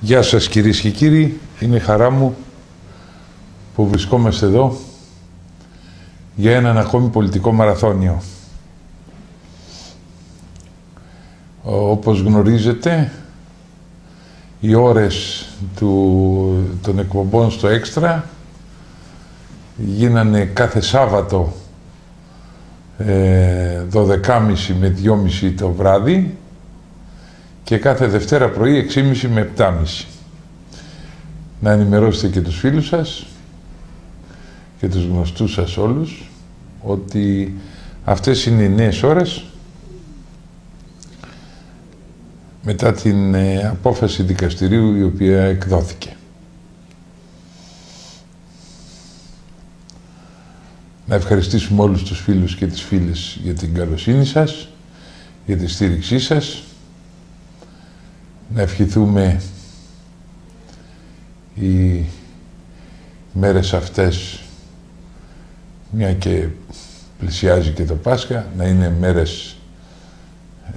Γεια σας κυρίες και κύριοι, είναι χαρά μου που βρισκόμαστε εδώ για έναν ακόμη πολιτικό μαραθώνιο. Όπως γνωρίζετε, οι ώρες του, των εκπομπών στο Έξτρα γίνανε κάθε Σάββατο ε, 12.30 με 2.30 το βράδυ και κάθε Δευτέρα πρωί 6.30 με 7.30. Να ενημερώσετε και τους φίλους σας και τους γνωστούς σας όλους ότι αυτές είναι οι νέες ώρες μετά την ε, απόφαση δικαστηρίου η οποία εκδόθηκε. Να ευχαριστήσουμε όλους τους φίλους και τις φίλες για την καλοσύνη σας, για τη στήριξή σας. Να ευχηθούμε οι μέρες αυτές, μια και πλησιάζει και το Πάσχα, να είναι μέρες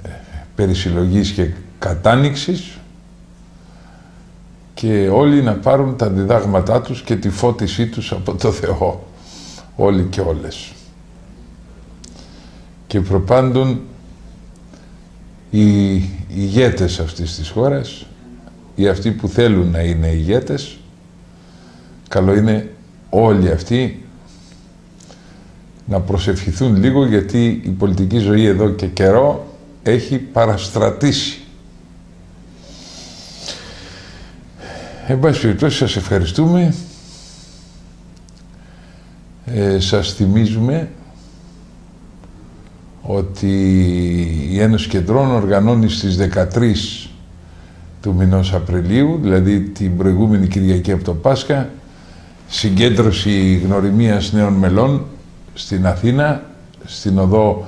ε, περισυλλογής και κατάνοιξης και όλοι να πάρουν τα διδάγματά τους και τη φώτισή τους από το Θεό όλοι και όλες. Και προπάντων οι ηγέτες αυτής της χώρας ή αυτοί που θέλουν να είναι ηγέτες καλό είναι όλοι αυτοί να προσευχηθούν λίγο γιατί η πολιτική ζωή εδώ και καιρό έχει παραστρατήσει. Εν πάση περιπτώσει σας ευχαριστούμε ε, σας θυμίζουμε ότι η Ένωση Κεντρών οργανώνει στις 13 του μηνός Απριλίου, δηλαδή την προηγούμενη Κυριακή από το Πάσχα, συγκέντρωση γνωριμίας νέων μελών στην Αθήνα, στην οδό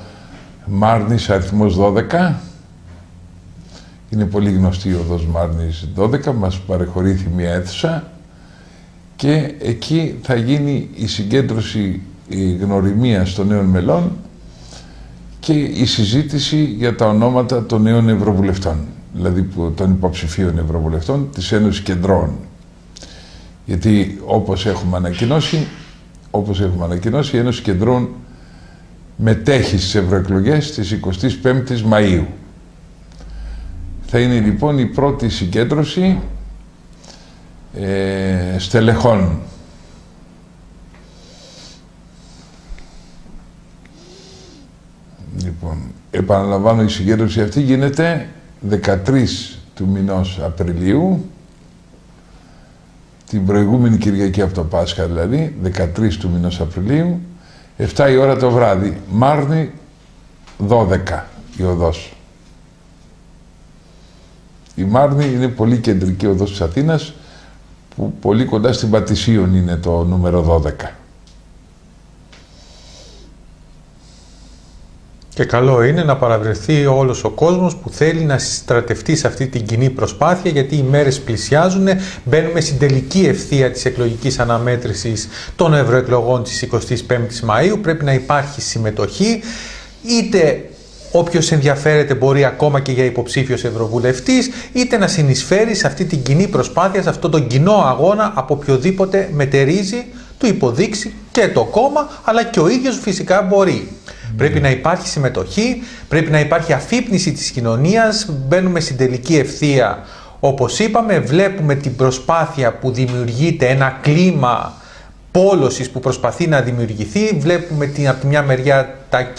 Μάρνης αριθμός 12. Είναι πολύ γνωστή η οδός Μάρνης 12, μας παρεχωρήθη μια αίθουσα και εκεί θα γίνει η συγκέντρωση η γνωριμία των νέων μελών και η συζήτηση για τα ονόματα των νέων ευρωβουλευτών, δηλαδή των υποψηφίων ευρωβουλευτών της Ένωσης Κεντρών. Γιατί όπως έχουμε ανακοινώσει, όπως έχουμε ανακοινώσει, η Ένωση Κεντρών μετέχει στις ευρωεκλογές της 25ης Μαΐου. Θα είναι λοιπόν η πρώτη συγκέντρωση ε, στελεχών. Λοιπόν, επαναλαμβάνω η συγκέντρωση αυτή γίνεται 13 του μηνός Απριλίου την προηγούμενη Κυριακή από το Πάσχα δηλαδή, 13 του μηνός Απριλίου, 7 η ώρα το βράδυ, Μάρνη 12 η οδός. Η Μάρνη είναι πολύ κεντρική οδός της Αθήνας, που πολύ κοντά στην Πατησίων είναι το νούμερο 12. Και καλό είναι να παραβρεθεί όλος ο κόσμος που θέλει να στρατευτεί σε αυτή την κοινή προσπάθεια γιατί οι μέρες πλησιάζουν, μπαίνουμε στην τελική ευθεία της εκλογικής αναμέτρησης των ευρωεκλογών της 25ης Μαΐου, πρέπει να υπάρχει συμμετοχή, είτε Όποιος ενδιαφέρεται μπορεί ακόμα και για υποψήφιος ευρωβουλευτής, είτε να συνεισφέρει σε αυτή την κοινή προσπάθεια, σε αυτόν τον κοινό αγώνα από οποιοδήποτε μετερίζει, του υποδείξει και το κόμμα, αλλά και ο ίδιος φυσικά μπορεί. Πρέπει να υπάρχει συμμετοχή, πρέπει να υπάρχει αφύπνιση της κοινωνίας, μπαίνουμε στην τελική ευθεία. Όπως είπαμε, βλέπουμε την προσπάθεια που δημιουργείται ένα κλίμα πόλωσης που προσπαθεί να δημιουργηθεί. Βλέπουμε την, από τη μια μεριά τα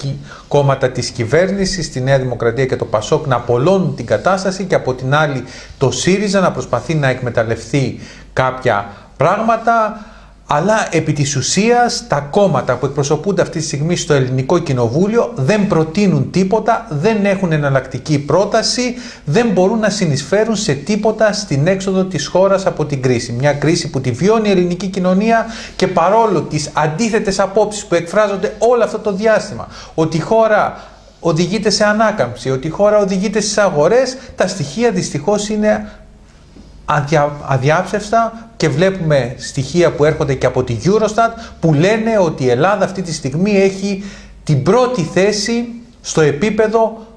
κόμματα της κυβέρνησης, τη Νέα Δημοκρατία και το Πασόκ να απολώνουν την κατάσταση και από την άλλη το ΣΥΡΙΖΑ να προσπαθεί να εκμεταλλευτεί κάποια πράγματα αλλά επί της ουσίας τα κόμματα που εκπροσωπούνται αυτή τη στιγμή στο ελληνικό κοινοβούλιο δεν προτείνουν τίποτα, δεν έχουν εναλλακτική πρόταση, δεν μπορούν να συνεισφέρουν σε τίποτα στην έξοδο της χώρας από την κρίση. Μια κρίση που τη βιώνει η ελληνική κοινωνία και παρόλο τις αντίθετες απόψεις που εκφράζονται όλο αυτό το διάστημα, ότι η χώρα οδηγείται σε ανάκαμψη, ότι η χώρα οδηγείται στις αγορές, τα στοιχεία δυστυχώς είναι αδια, αδιάψευστα και βλέπουμε στοιχεία που έρχονται και από τη Eurostat που λένε ότι η Ελλάδα αυτή τη στιγμή έχει την πρώτη θέση στο επίπεδο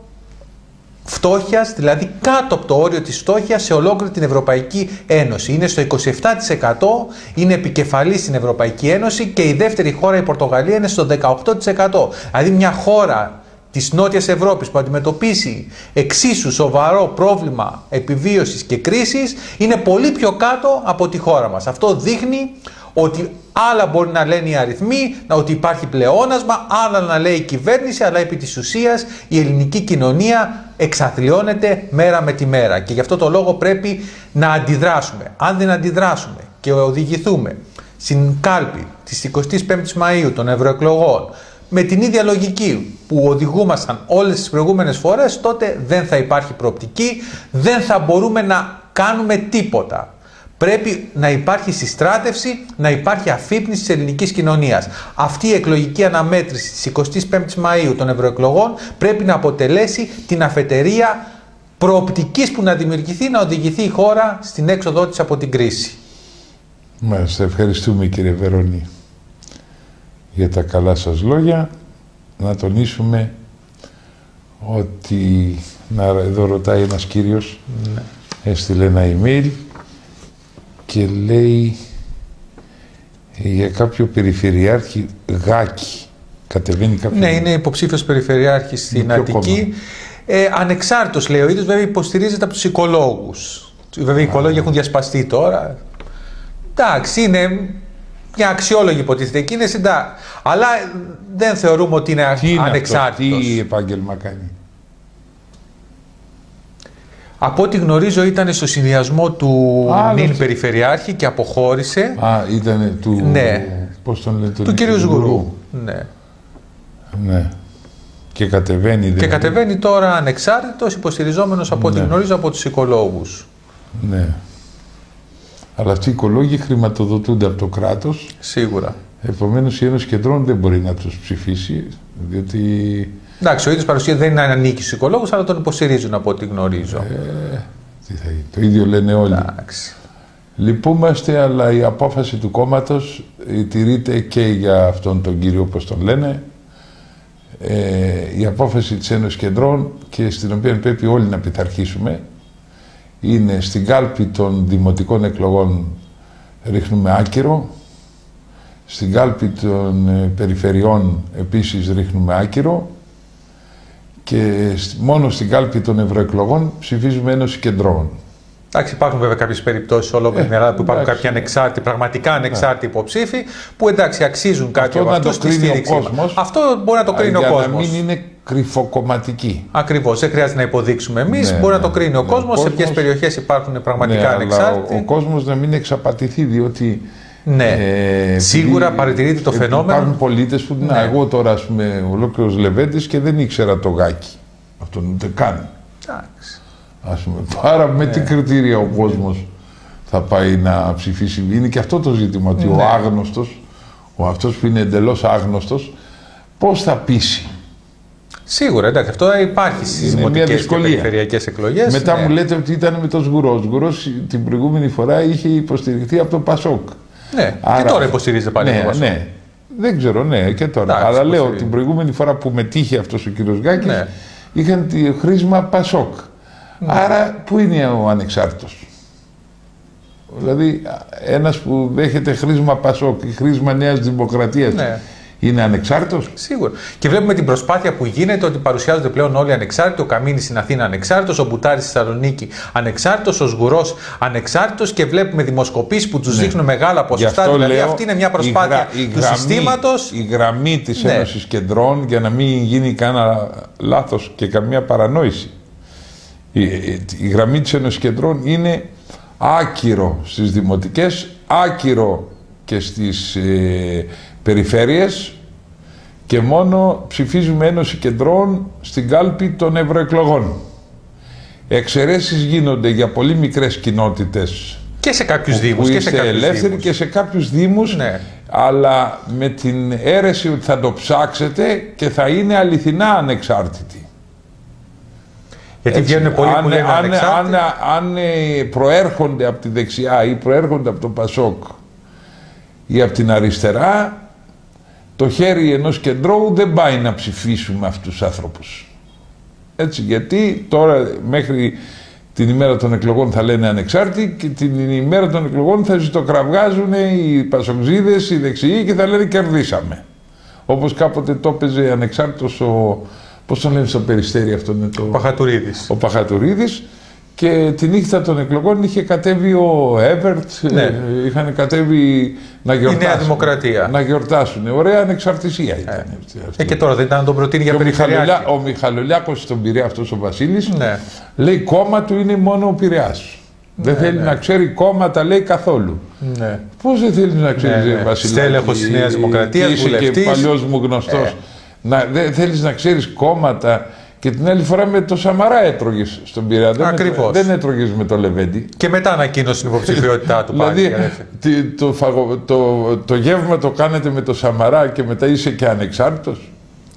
φτώχειας, δηλαδή κάτω από το όριο της φτώχειας σε ολόκληρη την Ευρωπαϊκή Ένωση. Είναι στο 27%, είναι επικεφαλής στην Ευρωπαϊκή Ένωση και η δεύτερη χώρα η Πορτογαλία είναι στο 18%. Δηλαδή μια χώρα της Νότιας Ευρώπης που αντιμετωπίσει εξίσου σοβαρό πρόβλημα επιβίωσης και κρίσης είναι πολύ πιο κάτω από τη χώρα μας. Αυτό δείχνει ότι άλλα μπορεί να λένε οι αριθμοί, ότι υπάρχει πλεόνασμα, άλλα να λέει η κυβέρνηση, αλλά επί της ουσίας η ελληνική κοινωνία εξαθλιώνεται μέρα με τη μέρα και γι' αυτό το λόγο πρέπει να αντιδράσουμε. Αν δεν αντιδράσουμε και οδηγηθούμε στην κάλπη της 25ης Μαΐου των ευρωεκλογών με την ίδια λογική που οδηγούμασταν όλες τις προηγούμενες φορές, τότε δεν θα υπάρχει προοπτική, δεν θα μπορούμε να κάνουμε τίποτα. Πρέπει να υπάρχει συστράτευση, να υπάρχει αφύπνιση της ελληνικής κοινωνίας. Αυτή η εκλογική αναμέτρηση της 25ης Μαΐου των ευρωεκλογών πρέπει να αποτελέσει την αφετερία προοπτικής που να δημιουργηθεί, να οδηγηθεί η χώρα στην έξοδό της από την κρίση. Μάλιστα, ευχαριστούμε κύριε Βερονή για τα καλά σας λόγια. Να τονίσουμε ότι να, εδώ ρωτάει ένας κύριος, ναι. έστειλε ένα email και λέει για κάποιο περιφερειάρχη Γάκη. Κατεβαίνει κάποιο... Ναι, είναι υποψήφιος περιφερειάρχης στην Αττική. Ε, ανεξάρτητος λέει ο ίδιος, βέβαια υποστηρίζεται από τους οικολόγους. Βέβαια οι οικολόγοι έχουν διασπαστεί τώρα. Εντάξει, είναι μια αξιόλογη υποτίθεται εκείνη, Αλλά δεν θεωρούμε ότι είναι τι ανεξάρτητος. τι επάγγελμα κάνει; Από ό,τι γνωρίζω ήταν στο συνδυασμό του Α, νυν Περιφερειάρχη και αποχώρησε. Α, ήταν του... Ναι. Πώς τον λέτε, του κυρίου Σγουρού. Ναι. Ναι. Και κατεβαίνει. Δηλαδή. Και κατεβαίνει τώρα ανεξάρτητος, υποστηριζόμενος από ό,τι ναι. γνωρίζω από τους οικολόγους. Ναι. Αλλά αυτοί οι οικολόγοι χρηματοδοτούνται από το κράτος. Σίγουρα. Επομένως η Ένωση Κεντρών δεν μπορεί να τους ψηφίσει, διότι Εντάξει, ο ίδιος παρουσία δεν είναι ανήκει στους οικολόγους, αλλά τον υποστηρίζουν από ό,τι γνωρίζω. Ε, τι θα γίνει. Το ίδιο λένε όλοι. Εντάξει. Λυπούμαστε, αλλά η απόφαση του κόμματος τηρείται και για αυτόν τον κύριο, όπως τον λένε. Ε, η απόφαση της Ένωσης Κεντρών και στην οποία πρέπει όλοι να πειθαρχήσουμε είναι στην κάλπη των δημοτικών εκλογών ρίχνουμε άκυρο, στην κάλπη των ε, περιφερειών επίσης ρίχνουμε άκυρο και μόνο στην κάλπη των ευρωεκλογών ψηφίζουμε Ένωση Κεντρών. Εντάξει, υπάρχουν βέβαια κάποιες περιπτώσεις όλο την Ελλάδα που υπάρχουν κάποιοι ανεξάρτητοι, πραγματικά ανεξάρτητοι υποψήφοι που εντάξει αξίζουν κάτι από αυτό. Αυτό να το κρίνει ο κόσμος. Αυτό μπορεί να το κρίνει ο κόσμο. Για να μην είναι κρυφοκομματική. Ακριβώς. Δεν χρειάζεται να υποδείξουμε εμείς. Ναι, μπορεί να το ναι. κρίνει ο ναι, κόσμο. Σε ποιες περιοχές υπάρχουν πραγματικά ναι, ανεξάρτητοι. ο, ο κόσμος να μην εξαπατηθεί, διότι ναι. Ε, Σίγουρα παρατηρείται το φαινόμενο. Υπάρχουν πολίτες που. Ναι. Να, εγώ τώρα, ας πούμε, ολόκληρος Λεβέντης και δεν ήξερα το γάκι. Αυτό ούτε καν. Εντάξει. Ας πούμε, πάρα με τι ναι. κριτήρια ο κόσμος θα πάει να ψηφίσει. Είναι και αυτό το ζήτημα. Ότι ο ναι. άγνωστος, ο αυτός που είναι εντελώς άγνωστος, πώς θα πείσει; Σίγουρα, εντάξει, αυτό υπάρχει στις δημοτικές και περιφερειακές εκλογές. Μετά μου λέτε ότι ήταν με τον Σγουρός. Ο Σγουρός την προηγούμενη φορά είχε υποστηριχθεί από το Πασόκ. Ναι, και τώρα υποστηρίζεται πάλι ναι, ναι. Δεν ξέρω, ναι, και τώρα. Αλλά λέω την προηγούμενη φορά που μετήχε αυτός ο κύριος Γκάκης, ναι. είχαν τη χρήσμα Πασόκ. Ναι. Άρα, πού είναι ο ανεξάρτητος; Δηλαδή, ένας που δέχεται χρήσμα Πασόκ ή χρήσμα Νέας Δημοκρατίας. Ναι είναι ανεξάρτητος; Σίγουρα. Και βλέπουμε την προσπάθεια που γίνεται ότι παρουσιάζονται πλέον όλοι ανεξάρτητοι. Ο Καμίνης στην Αθήνα ανεξάρτητος, ο Μπουτάρης στη Θεσσαλονίκη ανεξάρτητος, ο Σγουρός ανεξάρτητος και βλέπουμε δημοσκοπήσεις που τους ναι. δείχνουν μεγάλα ποσοστά. Δηλαδή λέω, αυτή είναι μια προσπάθεια η του συστήματος. Η γραμμή της ναι. Ένωσης Κεντρών για να μην γίνει κανένα λάθος και καμία παρανόηση. Η, η γραμμή της Ένωσης Κεντρών είναι άκυρο στις δημοτικές, άκυρο και στις ε, περιφέρειες και μόνο ψηφίζουμε Ένωση Κεντρών στην κάλπη των ευρωεκλογών. Εξαιρέσεις γίνονται για πολύ μικρές κοινότητες και σε κάποιους δήμους. Και σε κάποιους ελεύθεροι δήμους. και σε κάποιους δήμους, ναι. αλλά με την αίρεση ότι θα το ψάξετε και θα είναι αληθινά ανεξάρτητοι. Γιατί βγαίνουν πολλοί αν, που λένε αν, αν, αν, προέρχονται από τη δεξιά ή προέρχονται από το Πασόκ ή από την αριστερά, το χέρι ενός κεντρώου δεν πάει να ψηφίσουμε αυτούς τους άνθρωπους. Έτσι, γιατί τώρα μέχρι την ημέρα των εκλογών θα λένε ανεξάρτητοι και την ημέρα των εκλογών θα ζητοκραυγάζουν οι πασοξίδες, οι δεξιοί και θα λένε κερδίσαμε. Όπως κάποτε το έπαιζε ανεξάρτητος ο, πώς τον λένε στο περιστέρι αυτό είναι το... Παχατουρίδης. Ο Παχατουρίδης και τη νύχτα των εκλογών είχε κατέβει ο Έβερτ, Ναι. ε, είχαν κατέβει να γιορτάσουν. Νέα Δημοκρατία. Να γιορτάσουν. Ωραία ανεξαρτησία ήταν. αυτή. Ε, και τώρα δεν ήταν να τον προτείνει για Και ο, περιφερειάρχη. Μιχαλολιά, ο Μιχαλολιάκος στον Πειραιά, αυτός ο Βασίλης, Ναι. λέει κόμμα του είναι μόνο ο Πειραιάς. Δεν θέλει να ξέρει κόμματα, λέει καθόλου. Ναι. Πώς δεν θέλει να ξέρει, Ναι, ναι, ναι. Βασιλάκη. Στέλεχος της Νέας Δημοκρατίας, και Είσαι και βουλευτής. παλιός μου γνωστός. Ε. Να, δεν θέλεις να ξέρεις κόμματα. Και την άλλη φορά με το Σαμαρά έτρωγες στον Πειραιά. Δεν Ακριβώς. έτρωγες- Δεν έτρωγες με το Λεβέντι. Και μετά ανακοίνωσε την υποψηφιότητά του πάλι. Δηλαδή, για δεύτερη. τι- το, φαγο- το, το γεύμα το κάνετε με το Σαμαρά και μετά είσαι και ανεξάρτητος;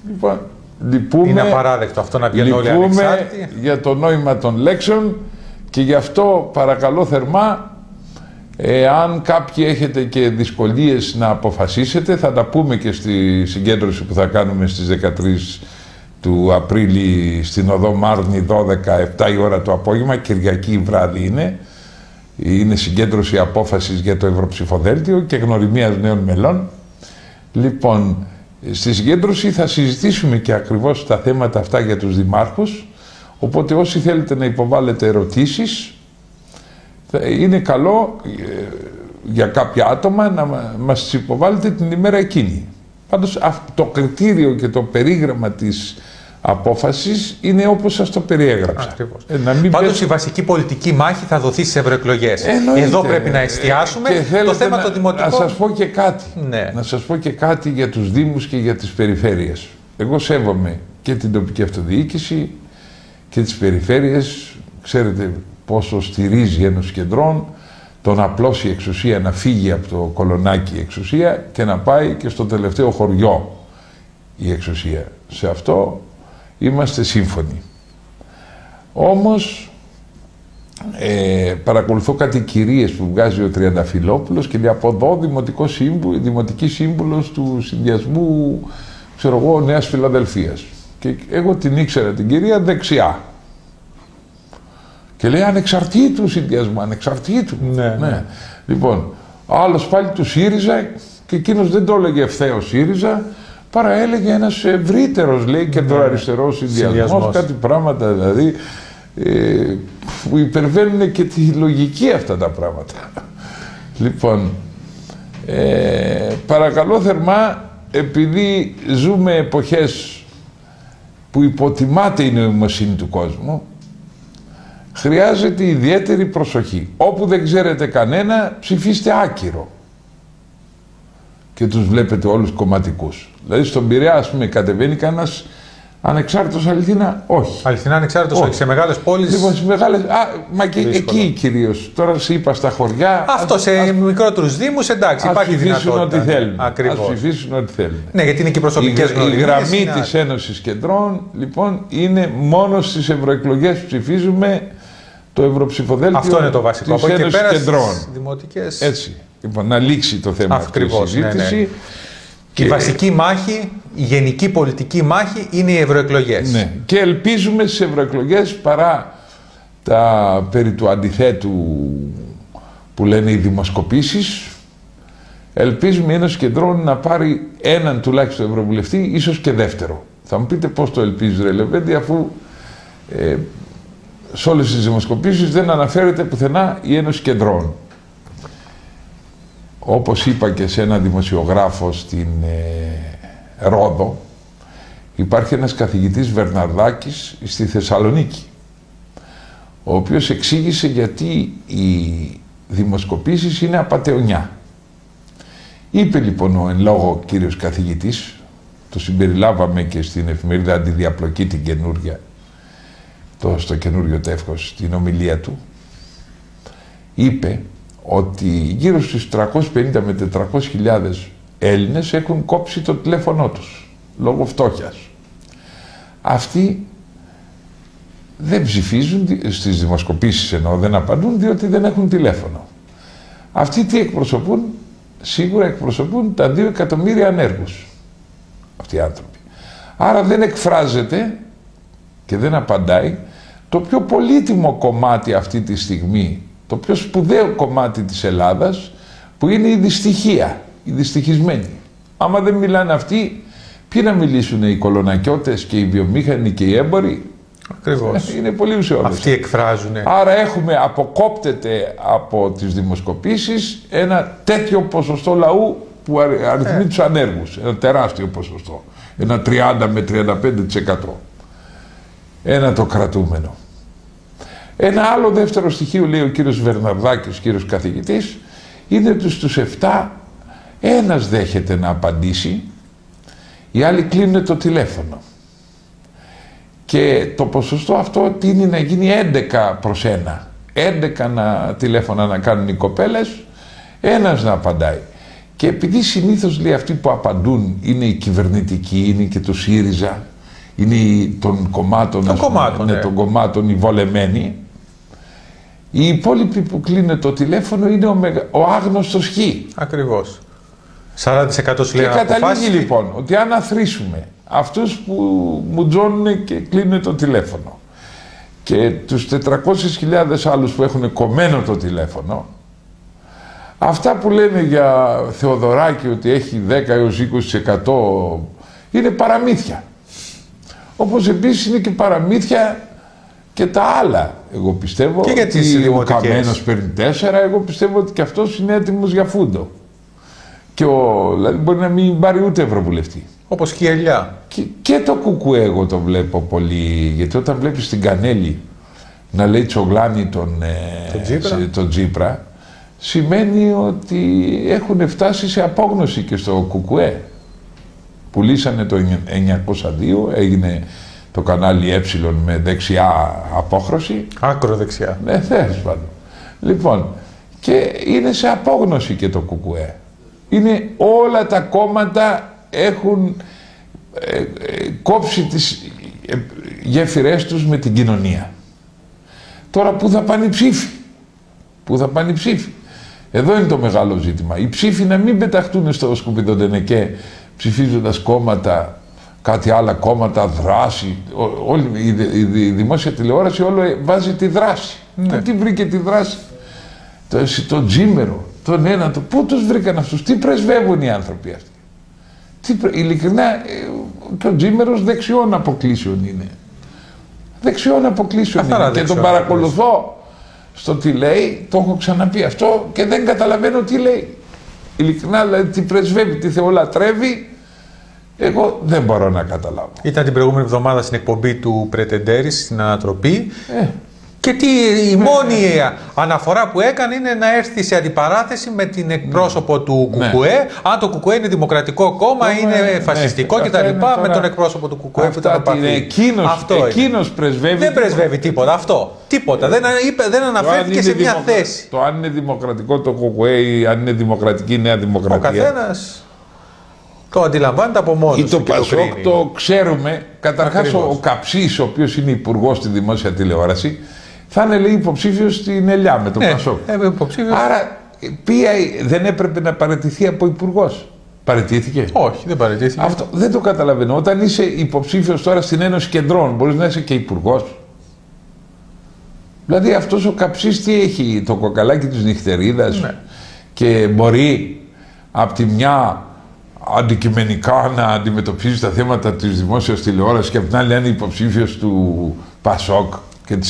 Λοιπόν, λυπούμε, Είναι απαράδεκτο αυτό να βγαίνουν όλοι λυπούμε ανεξάρτητοι. για το νόημα των λέξεων και γι' αυτό παρακαλώ θερμά αν κάποιοι έχετε και δυσκολίες να αποφασίσετε θα τα πούμε και στη συγκέντρωση που θα κάνουμε στις 13 του Απρίλη στην οδό Μάρνη 12, 7 η ώρα το απόγευμα, Κυριακή βράδυ είναι. Είναι συγκέντρωση απόφασης για το Ευρωψηφοδέλτιο και γνωριμίας νέων μελών. Λοιπόν, στη συγκέντρωση θα συζητήσουμε και ακριβώς τα θέματα αυτά για τους δημάρχους, οπότε όσοι θέλετε να υποβάλλετε ερωτήσεις, θα- είναι καλό ε, για κάποια άτομα να μα- μας τις υποβάλλετε την ημέρα εκείνη. Πάντως αυ- το κριτήριο και το περίγραμμα της απόφασης είναι όπως σας το περιέγραψα. Ακριβώς. Ε, να μην Πάντως πέσω- η βασική πολιτική μάχη θα δοθεί στις ευρωεκλογές. Εννοείται. Εδώ πρέπει να εστιάσουμε. Και θέλετε το θέμα να, των δημοτικών. Να σας πω και κάτι. Ναι. Να σας πω και κάτι για τους Δήμους και για τις περιφέρειες. Εγώ σέβομαι και την τοπική αυτοδιοίκηση και τις περιφέρειες. Ξέρετε πόσο στηρίζει η Ένωση Κεντρών το να απλώσει η εξουσία, να φύγει από το κολονάκι η εξουσία και να πάει και στο τελευταίο χωριό η εξουσία. Σε αυτό είμαστε σύμφωνοι. Όμως ε, παρακολουθώ κάτι κυρίες που βγάζει ο Τριανταφυλόπουλος και λέει από εδώ δημοτικό σύμβου, δημοτική σύμβουλος του συνδυασμού ξέρω εγώ, Νέας Φιλαδελφίας. Και εγώ την ήξερα την κυρία δεξιά. Και λέει ανεξαρτήτου συνδυασμού, ανεξαρτήτου. Ναι, ναι. Λοιπόν, ο άλλος πάλι του ΣΥΡΙΖΑ και εκείνος δεν το έλεγε ευθέως ΣΥΡΙΖΑ, παρά έλεγε ένας ευρύτερος, λέει, κεντροαριστερός συνδυασμός, Συνδυασμός. κάτι πράγματα δηλαδή, ε, που υπερβαίνουν και τη λογική αυτά τα πράγματα. Λοιπόν, ε, παρακαλώ θερμά, επειδή ζούμε εποχές που υποτιμάται η νοημοσύνη του κόσμου, χρειάζεται ιδιαίτερη προσοχή. Όπου δεν ξέρετε κανένα, ψηφίστε άκυρο. Και τους βλέπετε όλους κομματικούς. Δηλαδή στον Πειραιά, ας πούμε, κατεβαίνει κανένας ανεξάρτητος αληθινά, όχι. Αληθινά ανεξάρτητος Όχι. όχι. Σε μεγάλες πόλεις. Λοιπόν, στις μεγάλες... Α, μα και Δύσκολο. εκεί κυρίως. Τώρα σε είπα στα χωριά... Αυτό ας- σε ας- μικρότερους Δήμους εντάξει, Ας υπάρχει ψηφίσουν δυνατότητα. ό,τι θέλουν. Ας Ακριβώς. ψηφίσουν ό,τι θέλουν. Ναι, γιατί είναι και Η, προσωπικέ η γραμμή της Ένωσης Κεντρών, λοιπόν, είναι μόνο στις ευρωεκλογές που ψηφίζουμε το ευρωψηφοδέλτιο Αυτό είναι το βασικό. της Από εκεί και Ένωσης πέρα Κεντρών. στις δημοτικές... Έτσι. Λοιπόν, να λήξει το θέμα αυτή η Ακριβώς, ναι, συζήτηση. Ναι. Η βασική μάχη, η γενική πολιτική μάχη είναι οι ευρωεκλογές. Ναι. Και ελπίζουμε στις ευρωεκλογές παρά τα περί του αντιθέτου που λένε οι δημοσκοπήσεις, ελπίζουμε η Ένωση Κεντρών να πάρει έναν τουλάχιστον ευρωβουλευτή, ίσως και δεύτερο. Θα μου πείτε πώς το ελπίζεις ρε Λεβέντη, αφού ε, σε όλες τις δημοσκοπήσεις δεν αναφέρεται πουθενά η Ένωση Κεντρών. Όπως είπα και σε ένα δημοσιογράφο στην ε, Ρόδο, υπάρχει ένας καθηγητής Βερναρδάκης στη Θεσσαλονίκη, ο οποίος εξήγησε γιατί οι δημοσκοπήσεις είναι απατεωνιά. Είπε λοιπόν ο εν λόγω κύριος καθηγητής, το συμπεριλάβαμε και στην εφημερίδα Αντιδιαπλοκή την καινούρια, το, στο καινούριο τεύχος, την ομιλία του, είπε ότι γύρω στους 350 με 400 χιλιάδες Έλληνες έχουν κόψει το τηλέφωνό τους, λόγω φτώχειας. Αυτοί δεν ψηφίζουν δι- στις δημοσκοπήσεις ενώ δεν απαντούν διότι δεν έχουν τηλέφωνο. Αυτοί τι εκπροσωπούν, σίγουρα εκπροσωπούν τα 2 εκατομμύρια ανέργους αυτοί οι άνθρωποι. Άρα δεν εκφράζεται και δεν απαντάει, το πιο πολύτιμο κομμάτι αυτή τη στιγμή, το πιο σπουδαίο κομμάτι της Ελλάδας, που είναι η δυστυχία, οι δυστυχισμένοι. Άμα δεν μιλάνε αυτοί, ποιοι να μιλήσουν οι κολονακιώτες και οι βιομήχανοι και οι έμποροι; Ακριβώς. Είναι πολύ ουσιώδες. Αυτοί εκφράζουν. Άρα έχουμε, αποκόπτεται από τις δημοσκοπήσεις ένα τέτοιο ποσοστό λαού που αριθμεί ε. τους ανέργους. Ένα τεράστιο ποσοστό. Ένα 30 με 35%. Ένα το κρατούμενο. Ένα άλλο δεύτερο στοιχείο, λέει ο κύριος Βερναρδάκης, ο κύριος καθηγητής, είναι ότι στους 7 ένας δέχεται να απαντήσει, οι άλλοι κλείνουν το τηλέφωνο. Και το ποσοστό αυτό τίνει να γίνει 11 προς 1. 11 να, τηλέφωνα να κάνουν οι κοπέλες, ένας να απαντάει. Και επειδή συνήθως λέει αυτοί που απαντούν είναι οι κυβερνητικοί, είναι και το ΣΥΡΙΖΑ, είναι των κομμάτων, των, κομμάτων, ναι, των κομμάτων οι βολεμένοι, οι υπόλοιποι που κλείνουν το τηλέφωνο είναι ο, μεγα... ο άγνωστος Χ. Ακριβώς. 40% σου λέει Και καταλήγει λοιπόν ότι αν αθροίσουμε αυτούς που μου τζώνουν και κλείνουν το τηλέφωνο και τους 400.000 άλλους που έχουν κομμένο το τηλέφωνο αυτά που λένε για Θεοδωράκη ότι έχει 10 έως 20% είναι παραμύθια. Όπως επίσης είναι και παραμύθια και τα άλλα. Εγώ πιστεύω και για τις ότι ο Καμένος παίρνει 4, εγώ πιστεύω ότι και αυτός είναι έτοιμος για φούντο. Και ο, δηλαδή μπορεί να μην πάρει ούτε ευρωβουλευτή. Όπως και η Ελιά. Και, και το κουκουέ εγώ το βλέπω πολύ. Γιατί όταν βλέπεις την Κανέλη να λέει τσογλάνι τον, ε, τον, Τζίπρα. σημαίνει ότι έχουν φτάσει σε απόγνωση και στο κουκουέ. Πουλήσανε το 902, έγινε το κανάλι ε με δεξιά απόχρωση. Άκρο δεξιά. Ναι, θες πάντων. Λοιπόν, και είναι σε απόγνωση και το κουκουέ. Είναι όλα τα κόμματα έχουν ε, ε, κόψει τις ε, γέφυρές τους με την κοινωνία. Τώρα πού θα πάνε οι ψήφοι; Πού θα πάνε οι ψήφοι; Εδώ είναι το μεγάλο ζήτημα. Οι ψήφοι να μην πεταχτούν στο σκουπιδοντενεκέ ψηφίζοντας κόμματα, κάτι άλλα κόμματα, δράση. όλη, η, δημόσια τηλεόραση όλο βάζει τη δράση. Ναι. Τι βρήκε τη δράση; Το, το τζίμερο, τον ένα, το, πού τους βρήκαν αυτούς, τι πρεσβεύουν οι άνθρωποι αυτοί; Τι, ειλικρινά, ε, και ο Τζίμερος δεξιών αποκλήσεων είναι. Δεξιών αποκλήσεων είναι. Και τον παρακολουθώ στο τι λέει, το έχω ξαναπεί αυτό και δεν καταλαβαίνω τι λέει. Ειλικρινά, δηλαδή τι πρεσβεύει, τι θεολατρεύει, εγώ δεν μπορώ να καταλάβω. Ήταν την προηγούμενη εβδομάδα στην εκπομπή του Πρετεντέρης στην Ανατροπή. Ε. Και τι, η μόνη αναφορά που έκανε είναι να έρθει σε αντιπαράθεση με την εκπρόσωπο του ναι. ΚΚΕ. Αν το ΚΚΕ είναι δημοκρατικό κόμμα, είναι ναι, φασιστικό ναι, κτλ. Με τον εκπρόσωπο του ΚΚΕ που ήταν εκείνος, Αυτό εκείνος πρεσβεύει. Δεν πρεσβεύει τίποτα. Αυτό. Τίποτα. Δεν, είπε, δεν αναφέρθηκε σε μια θέση. Το αν είναι δημοκρατικό το ΚΚΕ ή αν είναι δημοκρατική η Νέα Δημοκρατία. Ο καθένα το αντιλαμβάνεται από μόνος του. το Πασόκ το ξέρουμε. Καταρχάς ο, ο Καψής, ο οποίος είναι υπουργός στη δημόσια τηλεόραση, θα είναι λέει υποψήφιος στην Ελιά με τον ναι, Πασόκ. Ε, Άρα ποια, δεν έπρεπε να παραιτηθεί από υπουργός. Παραιτήθηκε; Όχι, δεν παραιτήθηκε. Αυτό δεν το καταλαβαίνω. Όταν είσαι υποψήφιος τώρα στην Ένωση Κεντρών, μπορείς να είσαι και υπουργός. Δηλαδή αυτός ο καψής τι έχει, το κοκαλάκι της νυχτερίδας ναι. και μπορεί από τη μια αντικειμενικά να αντιμετωπίζει τα θέματα της δημόσιας τηλεόρασης και από την άλλη είναι υποψήφιος του Πασόκ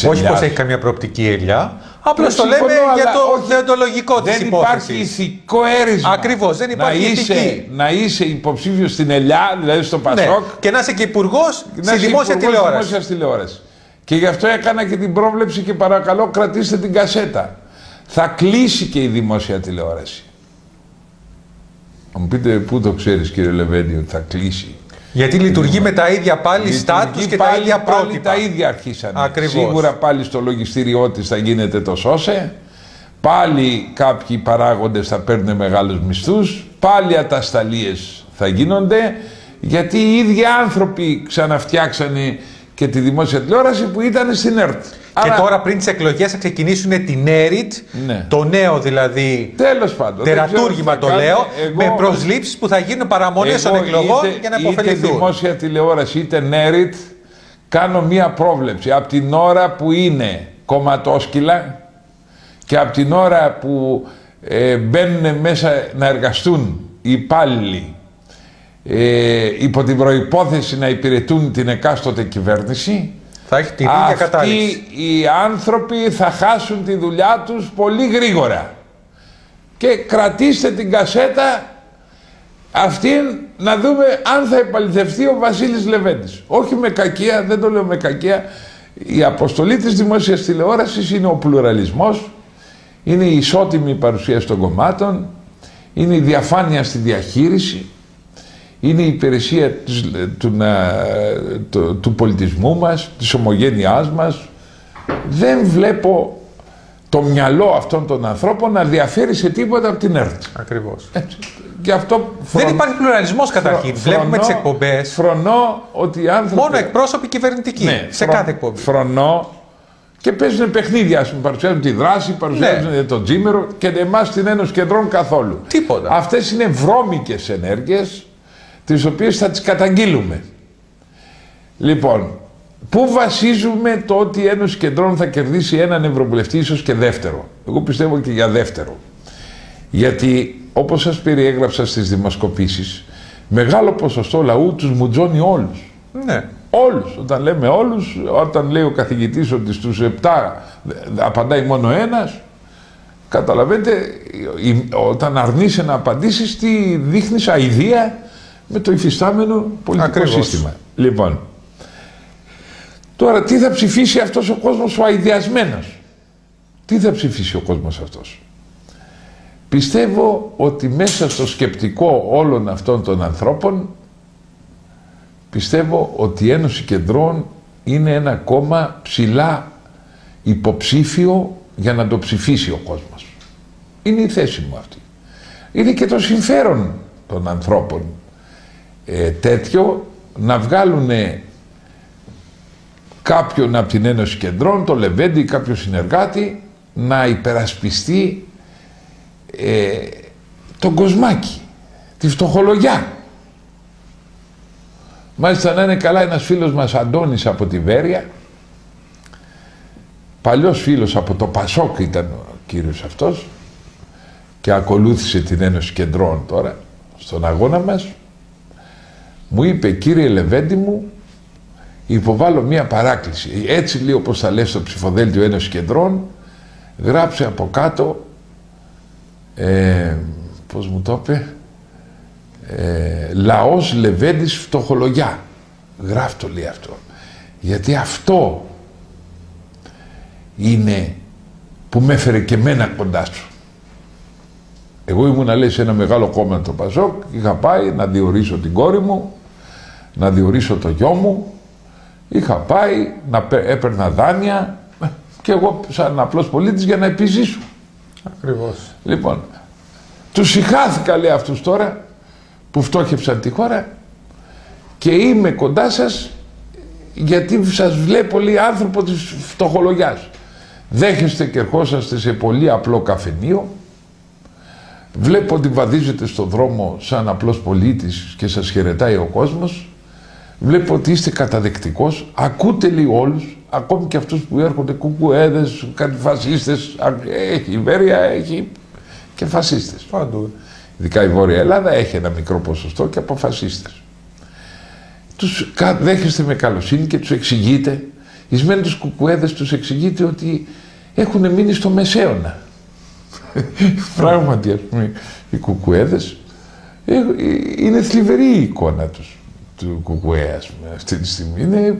όχι πως έχει καμία προοπτική ελιά. Απλώς το λέμε για το δεοντολογικό της υπόθεση. Δεν υπάρχει ηθικό έρισμα. Ακριβώς, δεν υπάρχει να είσαι, ηθική. Να είσαι υποψήφιος στην ελιά, δηλαδή στο ναι, Πασόκ. Ναι. Και να είσαι και υπουργός στη δημόσια τηλεόραση. τηλεόρασης. Και γι' αυτό έκανα και την πρόβλεψη και παρακαλώ κρατήστε την κασέτα. Θα κλείσει και η δημόσια τηλεόραση. Θα μου πείτε πού το ξέρεις κύριε Λεβέντη ότι θα κλείσει; Γιατί λειτουργεί με τα ίδια πάλι στάτους και τα ίδια πρότυπα. Πάλι τα ίδια αρχίσανε. Σίγουρα πάλι στο λογιστήριό της θα γίνεται το σώσε. Πάλι κάποιοι παράγοντες θα παίρνουν μεγάλους μισθούς. Πάλι ατασταλίες θα γίνονται. Γιατί οι ίδιοι άνθρωποι ξαναφτιάξανε και τη δημόσια τηλεόραση που ήταν στην ΕΡΤ. Και τώρα πριν τις εκλογές θα ξεκινήσουν την ΕΡΙΤ, ναι. το νέο δηλαδή. Τέλος πάντων. Τερατούργημα το λέω, με προσλήψεις που θα γίνουν παραμονές των εκλογών για να υποφεληθούν. Είτε δημόσια τηλεόραση είτε ΝΕΡΙΤ, κάνω μία πρόβλεψη. Από την ώρα που είναι κομματόσκυλα και από την ώρα που ε, μπαίνουν μέσα να εργαστούν οι υπάλληλοι ε, υπό την προϋπόθεση να υπηρετούν την εκάστοτε κυβέρνηση θα έχει την ίδια αυτοί οι άνθρωποι θα χάσουν τη δουλειά τους πολύ γρήγορα και κρατήστε την κασέτα αυτή να δούμε αν θα επαληθευτεί ο Βασίλης Λεβέντης. Όχι με κακία, δεν το λέω με κακία. Η αποστολή της δημόσιας τηλεόρασης είναι ο πλουραλισμός, είναι η ισότιμη παρουσία των κομμάτων, είναι η διαφάνεια στη διαχείριση, είναι η υπηρεσία του, του, του πολιτισμού μας, της ομογένειάς μας. Δεν βλέπω το μυαλό αυτών των ανθρώπων να διαφέρει σε τίποτα από την ΕΡΤ. Ακριβώς. αυτό Δεν υπάρχει πλουραλισμός καταρχήν. Βλέπουμε τις εκπομπές. Φρονώ ότι οι άνθρωποι. Μόνο εκπρόσωποι κυβερνητικοί. Ναι, σε κάθε εκπομπή. Φρονώ και παίζουν παιχνίδια. Α πούμε, παρουσιάζουν τη δράση, παρουσιάζουν ναι. το τζίμερο και εμάς στην Ένωση Κεντρών καθόλου. Τίποτα. Αυτές είναι βρώμικες ενέργειες τις οποίες θα τις καταγγείλουμε. Λοιπόν, Πού βασίζουμε το ότι η Ένωση Κεντρών θα κερδίσει έναν Ευρωβουλευτή, ίσως και δεύτερο; Εγώ πιστεύω και για δεύτερο. Γιατί όπως σας περιέγραψα στις δημοσκοπήσεις, μεγάλο ποσοστό λαού τους μουτζώνει όλους. Ναι. Όλους. Όταν λέμε όλους, όταν λέει ο καθηγητής ότι στους 7 απαντάει μόνο ένας, καταλαβαίνετε, όταν αρνείσαι να απαντήσεις, τι δείχνεις αηδία με το υφιστάμενο πολιτικό σύστημα. Λοιπόν, Τώρα τι θα ψηφίσει αυτός ο κόσμος ο αειδιασμένος; Τι θα ψηφίσει ο κόσμος αυτός; Πιστεύω ότι μέσα στο σκεπτικό όλων αυτών των ανθρώπων πιστεύω ότι η Ένωση Κεντρών είναι ένα κόμμα ψηλά υποψήφιο για να το ψηφίσει ο κόσμος. Είναι η θέση μου αυτή. Είναι και το συμφέρον των ανθρώπων ε, τέτοιο να βγάλουν κάποιον από την Ένωση Κεντρών, το Λεβέντι, κάποιο συνεργάτη, να υπερασπιστεί ε, τον κοσμάκι, τη φτωχολογιά. Μάλιστα να είναι καλά ένας φίλος μας Αντώνης από τη Βέρεια, παλιός φίλος από το Πασόκ ήταν ο κύριος αυτός και ακολούθησε την Ένωση Κεντρών τώρα στον αγώνα μας, μου είπε κύριε Λεβέντι μου υποβάλλω μία παράκληση. Έτσι λέει όπως θα λέει στο ψηφοδέλτιο Ένωσης Κεντρών, γράψε από κάτω, ε, πώς μου το είπε, ε, λαός Λεβέντης φτωχολογιά. Γράφει το λέει αυτό. Γιατί αυτό είναι που με έφερε και μένα κοντά σου. Εγώ ήμουν λέει σε ένα μεγάλο κόμμα το Παζόκ, είχα πάει να διορίσω την κόρη μου, να διορίσω το γιο μου, Είχα πάει, να έπαιρνα δάνεια και εγώ σαν απλός πολίτης για να επιζήσω. Ακριβώς. Λοιπόν, τους συχάθηκα λέει αυτούς τώρα που φτώχευσαν τη χώρα και είμαι κοντά σας γιατί σας βλέπω λέει άνθρωπο της φτωχολογιάς. Δέχεστε και ερχόσαστε σε πολύ απλό καφενείο Βλέπω ότι βαδίζετε στον δρόμο σαν απλός πολίτης και σας χαιρετάει ο κόσμος Βλέπω ότι είστε καταδεκτικός, ακούτε λίγο όλους, ακόμη και αυτούς που έρχονται κουκουέδες, κάτι φασίστες, έχει η Βέρεια, έχει και φασίστες. Παντού. Ειδικά η Βόρεια Ελλάδα έχει ένα μικρό ποσοστό και από φασίστες. Τους δέχεστε με καλοσύνη και τους εξηγείτε, εις τους κουκουέδες τους εξηγείτε ότι έχουν μείνει στο μεσαίωνα. Πράγματι, ας πούμε, οι κουκουέδες ε, ε, είναι θλιβερή η εικόνα τους του Κουκουέ, ας πούμε, αυτή τη στιγμή. Είναι,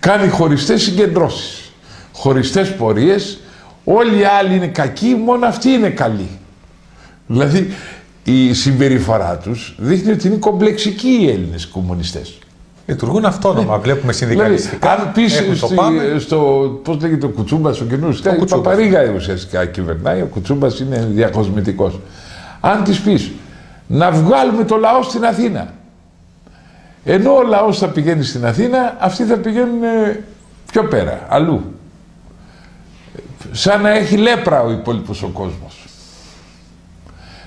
κάνει χωριστές συγκεντρώσεις, χωριστές πορείες. Όλοι οι άλλοι είναι κακοί, μόνο αυτοί είναι καλοί. Δηλαδή, η συμπεριφορά τους δείχνει ότι είναι κομπλεξικοί οι Έλληνες κομμουνιστές. Λειτουργούν αυτόνομα, ναι. βλέπουμε συνδικαλιστικά. Δηλαδή, αν πεις στο, στο, πώς λέγεται ο Κουτσούμπας, ο καινούριο, η Παπαρίγα ουσιαστικά κυβερνάει, ο Κουτσούμπας είναι διακοσμητικός. Αν της πεις να βγάλουμε το λαό στην Αθήνα, ενώ ο λαός θα πηγαίνει στην Αθήνα, αυτοί θα πηγαίνουν ε, πιο πέρα, αλλού. Σαν να έχει λέπρα ο υπόλοιπος ο κόσμος.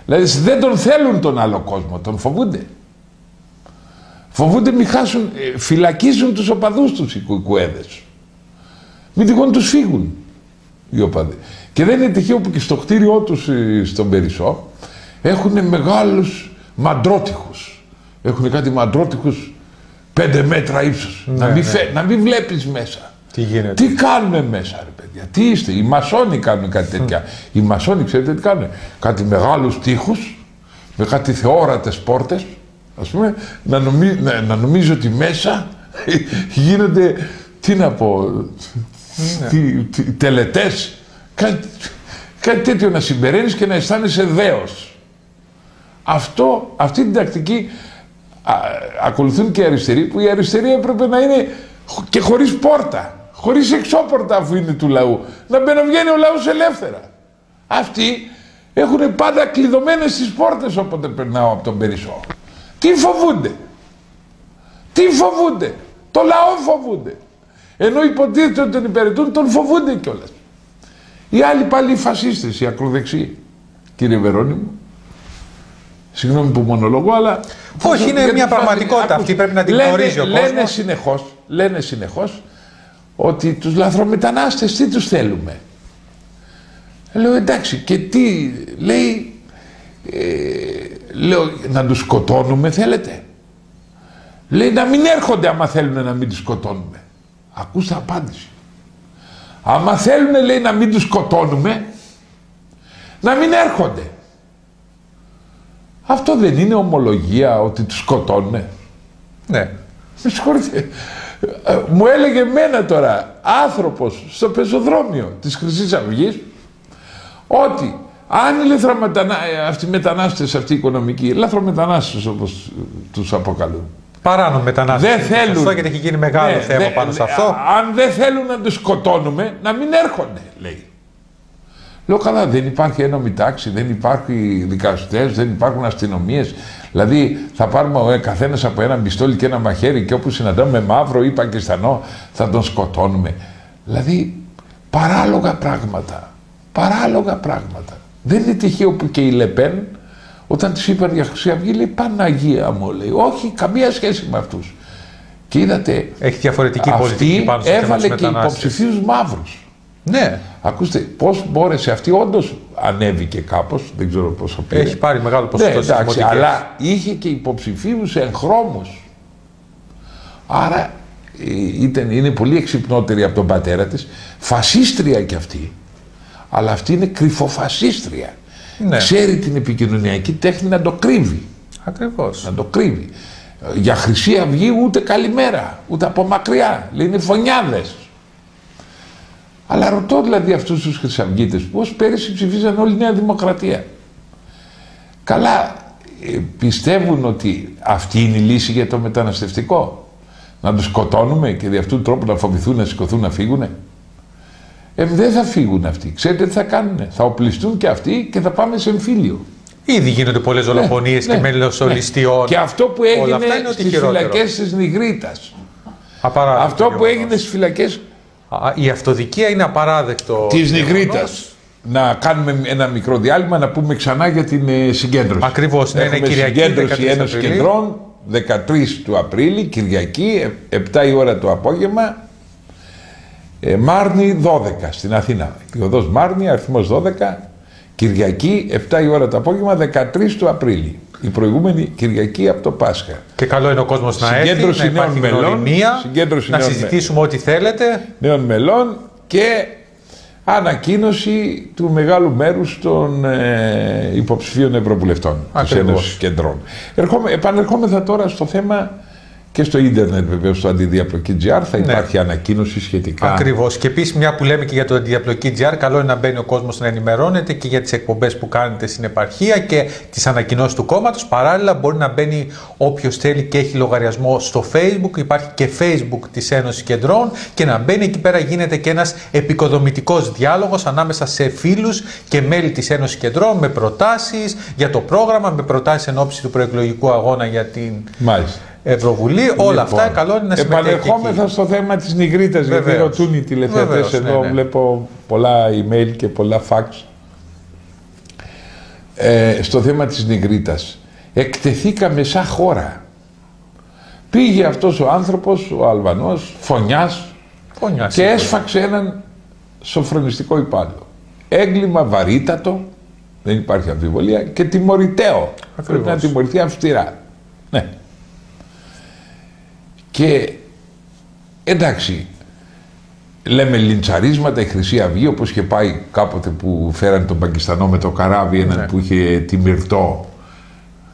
Δηλαδή δεν τον θέλουν τον άλλο κόσμο, τον φοβούνται. Φοβούνται μη χάσουν, ε, φυλακίζουν τους οπαδούς τους οι κουκουέδες. Μην τυχόν τους φύγουν οι οπαδοί. Και δεν είναι τυχαίο που και στο κτίριό τους ε, στον Περισσό έχουν μεγάλους μαντρότυχους. Έχουν κάτι μαντρότυχους πέντε μέτρα ύψος. Ναι, να, μην ναι. φε- να μην βλέπεις μέσα. Τι γίνεται; Τι κάνουμε μέσα, ρε παιδιά; Τι είστε. Οι μασόνοι κάνουν κάτι τέτοια. Οι μασόνοι, ξέρετε τι κάνουν. Κάτι μεγάλους τείχους με κάτι θεόρατες πόρτες. Ας πούμε, να, νομί, να, να νομίζω ότι μέσα γίνονται, τι να πω, τι, τι, τελετές. Κάτι, κάτι τέτοιο να συμπεραίνεις και να αισθάνεσαι δέος. Αυτό, αυτή την τακτική α, ακολουθούν και οι αριστεροί, που η αριστερή έπρεπε να είναι χ- και χωρίς πόρτα, χωρίς εξώπορτα αφού είναι του λαού. Να μπαινοβγαίνει ο λαός ελεύθερα. Αυτοί έχουν πάντα κλειδωμένες τις πόρτες όποτε περνάω από τον Περισσό. Τι φοβούνται; Τι φοβούνται; Το λαό φοβούνται. Ενώ υποτίθεται ότι τον υπηρετούν, τον φοβούνται κιόλας. Οι άλλοι πάλι οι φασίστες, οι ακροδεξιοί. Κύριε Βερόνι μου, συγγνώμη που μονολογώ, αλλά... Όχι, είναι Γιατί μια φάνηκε- πραγματικότητα άκουσε, αυτή, πρέπει να την λένε- γνωρίζει ο λένε κόσμος. Συνεχώς, λένε συνεχώς ότι τους λαθρομετανάστες τι τους θέλουμε. Λέω εντάξει και τι λέει ε, λέω να τους σκοτώνουμε θέλετε; Λέει να μην έρχονται άμα θέλουν να μην τους σκοτώνουμε. Ακούστε απάντηση. Άμα θέλουν λέει να μην τους σκοτώνουμε να μην έρχονται. Αυτό δεν είναι ομολογία ότι τους σκοτώνουνε. Ναι. Με συγχωρείτε. Ε, Μου έλεγε εμένα τώρα άνθρωπος στο πεζοδρόμιο της Χρυσής Αυγής ότι αν οι λαθρομετανα... ε, αυτοί οι μετανάστες αυτοί οι οικονομικοί, λαθρομετανάστες όπως ε, τους αποκαλούν, Παράνομο μετανάστες. δεν θέλουν. Αυτό γιατί έχει γίνει μεγάλο Ναι, θέμα δε- πάνω σε δε- αυτό. Αν δεν θέλουν να τους σκοτώνουμε, να μην έρχονται, λέει. Λέω καλά, δεν υπάρχει ένομη τάξη, δεν υπάρχουν δικαστές, δεν υπάρχουν αστυνομίες. Δηλαδή θα πάρουμε ο καθένας από ένα πιστόλι και ένα μαχαίρι και όπου συναντάμε μαύρο ή Πακιστανό θα τον σκοτώνουμε. Δηλαδή παράλογα πράγματα. Παράλογα πράγματα. Δεν είναι τυχαίο που και η Λεπέν όταν της είπαν για Χρυσή Αυγή λέει Παναγία μου λέει. Όχι καμία σχέση με αυτούς. Και είδατε Έχει διαφορετική πολιτική αυτή πάνω στο θέμα έβαλε της και μετανάστευσης. υποψηφίους μαύρους. Ναι. Ακούστε, πώς μπόρεσε αυτή, όντως ανέβηκε κάπως, δεν ξέρω πόσο πήρε. Έχει πάρει μεγάλο ναι, ποσοστό στις εντάξει, δημοτικές. αλλά είχε και υποψηφίους εγχρώμου. Άρα ε, ήταν, είναι πολύ εξυπνότερη από τον πατέρα της, φασίστρια κι αυτή, αλλά αυτή είναι κρυφοφασίστρια. Ναι. Ξέρει την επικοινωνιακή τέχνη να το κρύβει. Ακριβώς. Να το κρύβει. Ε, Για Χρυσή Αυγή ούτε καλημέρα, ούτε από μακριά. Λέει είναι φωνιάδες. Αλλά ρωτώ δηλαδή αυτούς τους χρυσαυγίτες πώς πέρυσι ψηφίζαν όλη η Νέα Δημοκρατία. Καλά, ε, πιστεύουν ότι αυτή είναι η λύση για το μεταναστευτικό; Να τους σκοτώνουμε και δι' αυτού του τρόπου να φοβηθούν, να σηκωθούν, να φύγουνε; Ε, δεν θα φύγουν αυτοί. Ξέρετε τι θα κάνουνε; Θα οπλιστούν και αυτοί και θα πάμε σε εμφύλιο. Ήδη γίνονται πολλές δολοφονίες και Ναι, μέλος Και αυτό που Όλα έγινε αυτά είναι ό,τι στις χειρότερο. φυλακές της Νιγρήτας. Απαράδεκτο Αυτό που γεγονός. έγινε στις φυλακές Α, Η αυτοδικία είναι απαράδεκτο. της γεγονός. Νιγρήτας. Να κάνουμε ένα μικρό διάλειμμα να πούμε ξανά για την ε, συγκέντρωση. Ακριβώς, ναι, είναι Έχουμε Κυριακή, συγκέντρωση 13 Ένωσης Απριλίου. Κεντρών 13 του Απρίλη, Κυριακή, ε, 7 η ώρα το απόγευμα. Ε, Μάρνη 12 στην Αθήνα. Η οδός Μάρνη, αριθμός 12. Κυριακή, 7 η ώρα το απόγευμα, 13 του Απρίλη. Η προηγούμενη Κυριακή από το Πάσχα. Και καλό είναι ο κόσμος να έρθει, Συγκέντρωση να υπάρχει νέων μελών, γνωριμία, συγκέντρωση να νέων συζητήσουμε ό,τι θέλετε. νέων μελών και ανακοίνωση του μεγάλου μέρους των ε, υποψηφίων ευρωβουλευτών της Ακριβώς. Ένωσης Κεντρών. Ερχόμε, επανερχόμεθα τώρα στο θέμα και στο ίντερνετ βεβαίως στο αντιδιαπλοκή.gr θα υπάρχει ανακοίνωση σχετικά. Ακριβώς. Και επίσης, μια που λέμε και για το αντιδιαπλοκή GR, καλό είναι να μπαίνει ο κόσμος να ενημερώνεται και για τις εκπομπές που κάνετε στην επαρχία και τις ανακοινώσεις του κόμματος. Παράλληλα, μπορεί να μπαίνει όποιος θέλει και έχει λογαριασμό στο Facebook. Υπάρχει και Facebook της Ένωσης Κεντρών και να μπαίνει εκεί πέρα γίνεται και ένας επικοδομητικός διάλογος ανάμεσα σε φίλους και μέλη της Ένωσης Κεντρών με προτάσεις για το πρόγραμμα, με προτάσεις εν ώψη του προεκλογικού αγώνα για την Μάλιστα. Ευρωβουλή. Όλα αυτά καλό είναι να συμμετέχει. εκεί. Επανερχόμεθα στο θέμα της Νιγρήτας, γιατί Βεβαίως. ρωτούν οι τηλεθεατές Βεβαίως, ναι, εδώ, ναι. βλέπω πολλά email και πολλά fax. Ε, στο θέμα της Νιγρήτας. Εκτεθήκαμε σαν χώρα. Πήγε αυτός ο άνθρωπος, ο Αλβανός, φωνιάς Φωνιάς, και σίγουρα. έσφαξε έναν σοφρονιστικό υπάλληλο. Έγκλημα βαρύτατο, δεν υπάρχει αμφιβολία, και τιμωρητέο. Πρέπει να τιμωρηθεί αυστηρά. Ναι. Και εντάξει, λέμε λιντσαρίσματα, η Χρυσή Αυγή, όπως και πάει κάποτε που φέρανε τον Πακιστανό με το καράβι, έναν Ναι. που είχε τη Μυρτό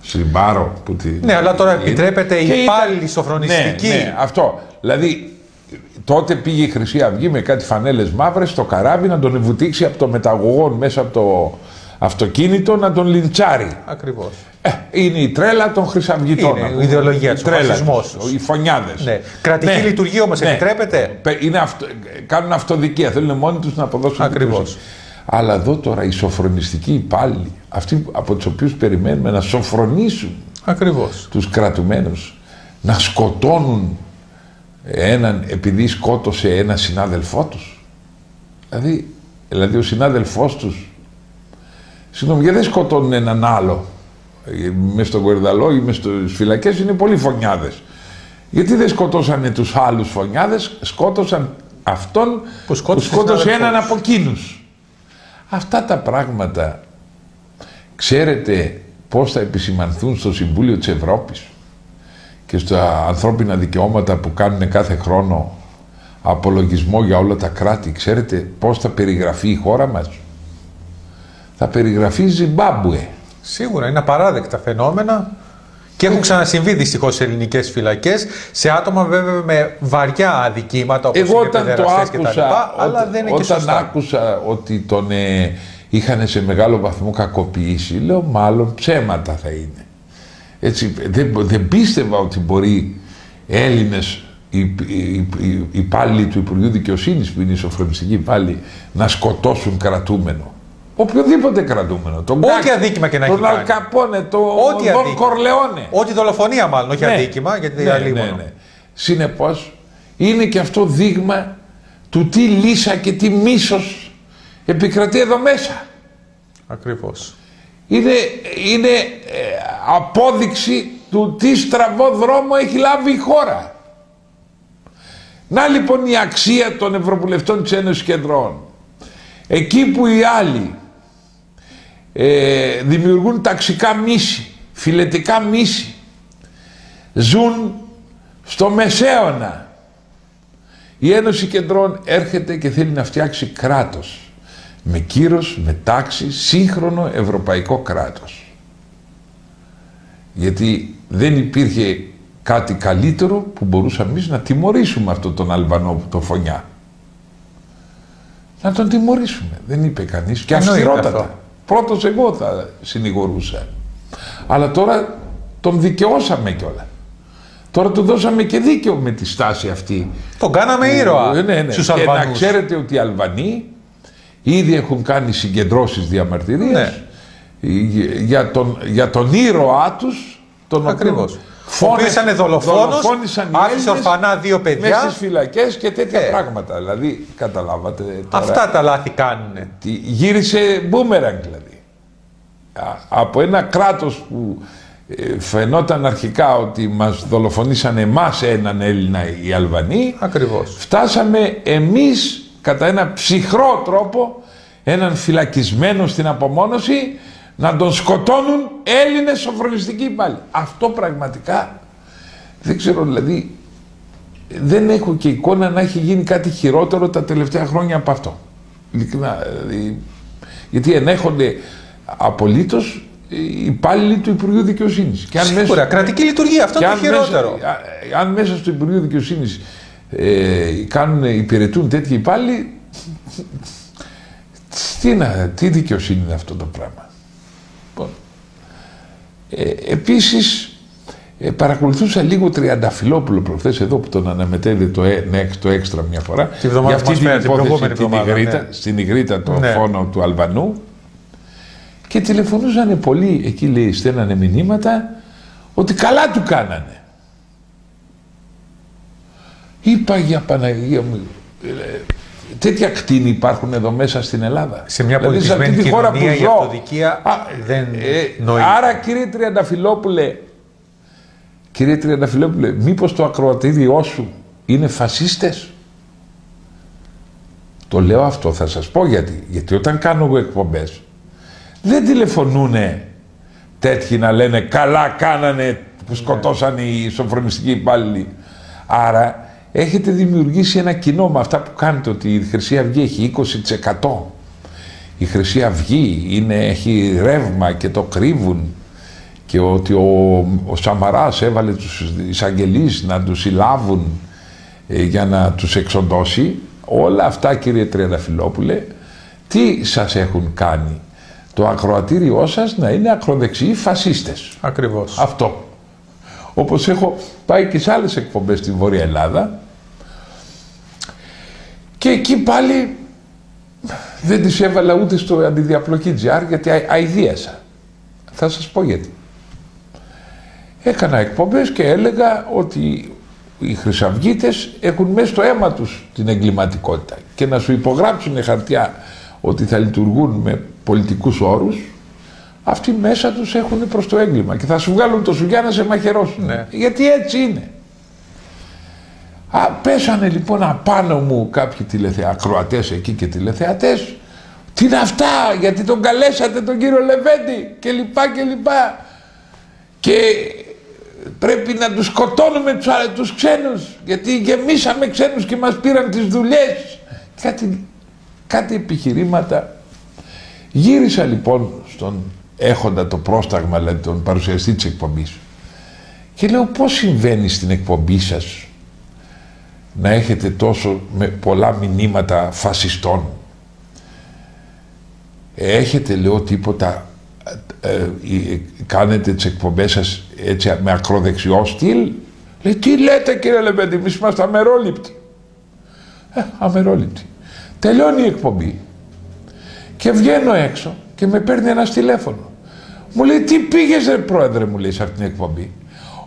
στην Πάρο. Που τη... Ναι, αλλά τώρα επιτρέπεται Και η ήταν- υπάλληλη σοφρονιστική. Ναι, ναι, αυτό. Δηλαδή, τότε πήγε η Χρυσή Αυγή με κάτι φανέλες μαύρες στο καράβι να τον βουτήξει από το μεταγωγό μέσα από το αυτοκίνητο να τον λιντσάρει. Ακριβώς. Ε, είναι η τρέλα των χρυσαυγητών. Είναι να η πούμε. ιδεολογία Η τους, ο τρέλα φασισμός τους, τους. Οι φωνιάδες. Ναι. Κρατική λειτουργία όμως επιτρέπεται; Πε- Είναι αυτο, κάνουν αυτοδικία. Θέλουν μόνοι τους να αποδώσουν Ακριβώς. δικαιοσύνη. Αλλά εδώ τώρα οι σοφρονιστικοί υπάλληλοι, αυτοί από τους οποίους περιμένουμε να σοφρονήσουν Ακριβώς. τους κρατουμένους, να σκοτώνουν έναν επειδή σκότωσε ένα συνάδελφό τους. Δηλαδή, δηλαδή ο συνάδελφός τους, συγγνώμη, γιατί δεν σκοτώνουν έναν άλλο; Μες στον Κορδαλό ή μες στις φυλακές, είναι πολύ φωνιάδες. Γιατί δεν σκοτώσανε τους άλλους φωνιάδες, σκότωσαν αυτόν Που σκότωσε σκότωσε συνάδελφό έναν τους. από εκείνους. Αυτά τα πράγματα ξέρετε πώς θα επισημανθούν στο Συμβούλιο της Ευρώπης και στα ανθρώπινα δικαιώματα που κάνουν κάθε χρόνο απολογισμό για όλα τα κράτη. Ξέρετε πώς θα περιγραφεί η χώρα μας; Θα περιγραφεί Ζιμπάμπουε. Σίγουρα είναι απαράδεκτα φαινόμενα και έχουν ξανασυμβεί δυστυχώς σε ελληνικές φυλακές σε άτομα βέβαια με βαριά αδικήματα όπως Εγώ είναι όταν το παιδεραστές και τα άκουσα, λοιπά, αλλά όταν- δεν είναι και όταν σωστά. άκουσα ότι τον ε, είχαν σε μεγάλο βαθμό κακοποιήσει, λέω μάλλον ψέματα θα είναι. Έτσι, δεν, δεν πίστευα ότι μπορεί Έλληνες οι, οι, οι, υπάλληλοι του Υπουργείου Δικαιοσύνης που είναι οι σοφρονιστικοί υπάλληλοι να σκοτώσουν κρατούμενο. Οποιοδήποτε κρατούμενο. Τον Ό,τι Γκάκη, αδίκημα και να τον έχει κάνει. Αλκαπόνε, τον Ό,τι Δον αδίκημα. Κορλεόνε. Ό,τι δολοφονία μάλλον, όχι Ναι. αδίκημα, γιατί ναι, αλλήμωνο. ναι, ναι. Συνεπώς, είναι και αυτό δείγμα του τι λύσα και τι μίσος επικρατεί εδώ μέσα. Ακριβώς. Είναι, είναι ε, απόδειξη του τι στραβό δρόμο έχει λάβει η χώρα. Να λοιπόν η αξία των Ευρωβουλευτών της Ένωσης Κεντρών. Εκεί που οι άλλοι ε, δημιουργούν ταξικά μίση, φιλετικά μίση, ζουν στο μεσαίωνα. Η Ένωση Κεντρών έρχεται και θέλει να φτιάξει κράτος. Με κύρος, με τάξη, σύγχρονο ευρωπαϊκό κράτος. Γιατί δεν υπήρχε κάτι καλύτερο που μπορούσαμε εμείς να τιμωρήσουμε αυτόν τον Αλβανό που το φωνιά. Να τον τιμωρήσουμε. Δεν είπε κανείς. Και Εννοείται αυστηρότατα. Αυτό. Πρώτος εγώ θα συνηγορούσα. Αλλά τώρα τον δικαιώσαμε κιόλας. Τώρα του δώσαμε και δίκαιο με τη στάση αυτή. Τον κάναμε ήρωα Ε, ναι, ναι. στους Και να Αλβανούς. ξέρετε ότι οι Αλβανοί ήδη έχουν κάνει συγκεντρώσεις διαμαρτυρίας Ναι. για, τον, για τον ήρωά τους τον Ακριβώς. οποίο Ο οποίος ήταν δολοφόνος, δολοφόνησαν οι άφησε Έλληνες ορφανά δύο παιδιά. Μέσα στις φυλακές και τέτοια Ε. πράγματα. Δηλαδή, καταλάβατε τώρα. Αυτά τα λάθη κάνουν. Τι- Γύρισε μπούμεραγκ δηλαδή. Α- Από ένα κράτος που ε, φαινόταν αρχικά ότι μας δολοφονήσαν εμάς έναν Έλληνα οι Αλβανοί Ακριβώς. φτάσαμε εμείς κατά ένα ψυχρό τρόπο έναν φυλακισμένο στην απομόνωση να τον σκοτώνουν Έλληνες σοφρονιστικοί πάλι. Αυτό πραγματικά δεν ξέρω δηλαδή δεν έχω και εικόνα να έχει γίνει κάτι χειρότερο τα τελευταία χρόνια από αυτό. Ειλικρινά, δηλαδή, γιατί ενέχονται απολύτως οι υπάλληλοι του Υπουργείου Δικαιοσύνης. Και αν Σίγουρα, κρατική λειτουργία, αυτό και είναι το αν χειρότερο. Μέσα, α- αν μέσα στο Υπουργείο Δικαιοσύνης ε, κάνουν, υπηρετούν τέτοιοι υπάλληλοι, τι, να, τι δικαιοσύνη είναι αυτό το πράγμα. Λοιπόν, ε, επίσης, ε, παρακολουθούσα λίγο Τριανταφυλόπουλο προχθές εδώ που τον αναμετέδει το, ε, ναι, το έξτρα μια φορά Τη βδομάδα για που αυτή μας την πέρασε, την υπόθεση προηγούμενη την εβδομάδα, Ιγρήτα, ναι. στην Ιγρήτα το Ναι. φόνο του Αλβανού και τηλεφωνούσαν πολλοί, εκεί λέει, στέλνανε μηνύματα ότι καλά του κάνανε. Είπα για Παναγία μου, ε, τέτοια κτίνη υπάρχουν εδώ μέσα στην Ελλάδα. Σε μια Δηλαδή, αυτή πολιτισμένη τη χώρα κοινωνία που η ζω. αυτοδικία δεν νοεί. Άρα κύριε Τριανταφυλόπουλε, Κύριε Τριανταφυλόπουλε, μήπως το ακροατήριό σου είναι φασίστες; Το λέω αυτό, θα σας πω γιατί. Γιατί όταν κάνω εγώ εκπομπές, δεν τηλεφωνούνε τέτοιοι να λένε καλά κάνανε που σκοτώσαν οι σοφρονιστικοί υπάλληλοι. Άρα έχετε δημιουργήσει ένα κοινό με αυτά που κάνετε ότι η Χρυσή Αυγή έχει 20%. Η Χρυσή Αυγή είναι, έχει ρεύμα και το κρύβουν και ότι ο, ο Σαμαράς έβαλε τους εισαγγελείς να τους συλλάβουν ε, για να τους εξοντώσει. Όλα αυτά κύριε Τριανταφυλόπουλε, τι σας έχουν κάνει; Το ακροατήριό σας να είναι ακροδεξιοί φασίστες. Ακριβώς. Αυτό. Όπως έχω πάει και σε άλλες εκπομπές στη Βόρεια Ελλάδα και εκεί πάλι δεν τις έβαλα ούτε στο αντιδιαπλοκή GR γιατί αηδίασα. Θα σας πω γιατί. Έκανα εκπομπές και έλεγα ότι οι χρυσαυγίτες έχουν μέσα στο αίμα τους την εγκληματικότητα και να σου υπογράψουν χαρτιά ότι θα λειτουργούν με πολιτικούς όρους αυτοί μέσα τους έχουν προς το έγκλημα και θα σου βγάλουν το σουγιά να σε μαχαιρώσουν. Ναι. Γιατί έτσι είναι. Α, πέσανε λοιπόν απάνω μου κάποιοι τηλεθε... ακροατές εκεί και τηλεθεατές. Τι είναι αυτά, γιατί τον καλέσατε τον κύριο Λεβέντη και λοιπά και λοιπά. Και πρέπει να τους σκοτώνουμε τους, τους ξένους, γιατί γεμίσαμε ξένους και μας πήραν τις δουλειές. Κάτι, κάτι επιχειρήματα. Γύρισα λοιπόν στον έχοντα το πρόσταγμα, δηλαδή τον παρουσιαστή της εκπομπής. Και λέω πώς συμβαίνει στην εκπομπή σας να έχετε τόσο με πολλά μηνύματα φασιστών. Έχετε λέω τίποτα, ε, ε, ε, κάνετε τις εκπομπές σας έτσι με ακροδεξιό στυλ; Λέει τι λέτε κύριε Λεβέντη, εμείς είμαστε αμερόληπτοι. Ε, αμερόληπτοι. Τελειώνει η εκπομπή και βγαίνω έξω και με παίρνει ένας τηλέφωνο. Μου λέει τι πήγες ρε πρόεδρε μου λέει σε αυτήν την εκπομπή.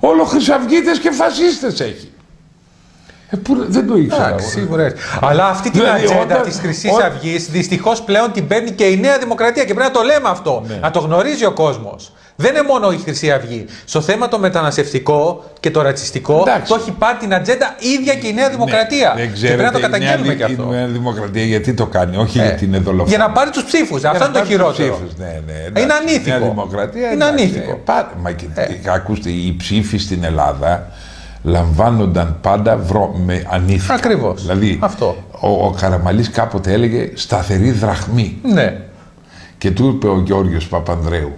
Όλο χρυσαυγίτες και φασίστες έχει. Ε, που, δεν το ήξερα. Εντάξει, σίγουρα έτσι. Αλλά αυτή την Δηλαδή, ατζέντα όταν- της Χρυσής όταν- Αυγής δυστυχώς πλέον την παίρνει και η Νέα Δημοκρατία και πρέπει να το λέμε αυτό. Ναι. Να το γνωρίζει ο κόσμος. Δεν είναι μόνο η Χρυσή Αυγή. Στο θέμα το μεταναστευτικό και το ρατσιστικό Εντάξει. το έχει πάρει την ατζέντα η ίδια και η Νέα Δημοκρατία. Ναι, δεν και πρέπει να το ξέρετε, η Νέα καταγγέλνουμε Δη- και αυτό. Η Νέα Δημοκρατία γιατί το κάνει, όχι Ε, γιατί είναι δολοφόνο. Για να πάρει τους ψήφους. Αυτό είναι το χειρότερο. Ναι, ναι, Είναι εντάξει, ανήθικο. Η Νέα Δημοκρατία, Είναι εντάξει, ανήθικο. ε, πά- Μα και, ακούστε, οι ψήφοι στην Ελλάδα λαμβάνονταν πάντα βρο, με ανήθικα. Ακριβώς. Δηλαδή, Αυτό. Ο, ο Καραμαλής κάποτε έλεγε σταθερή δραχμή. Ναι. Και του είπε ο Γιώργος Παπανδρέου,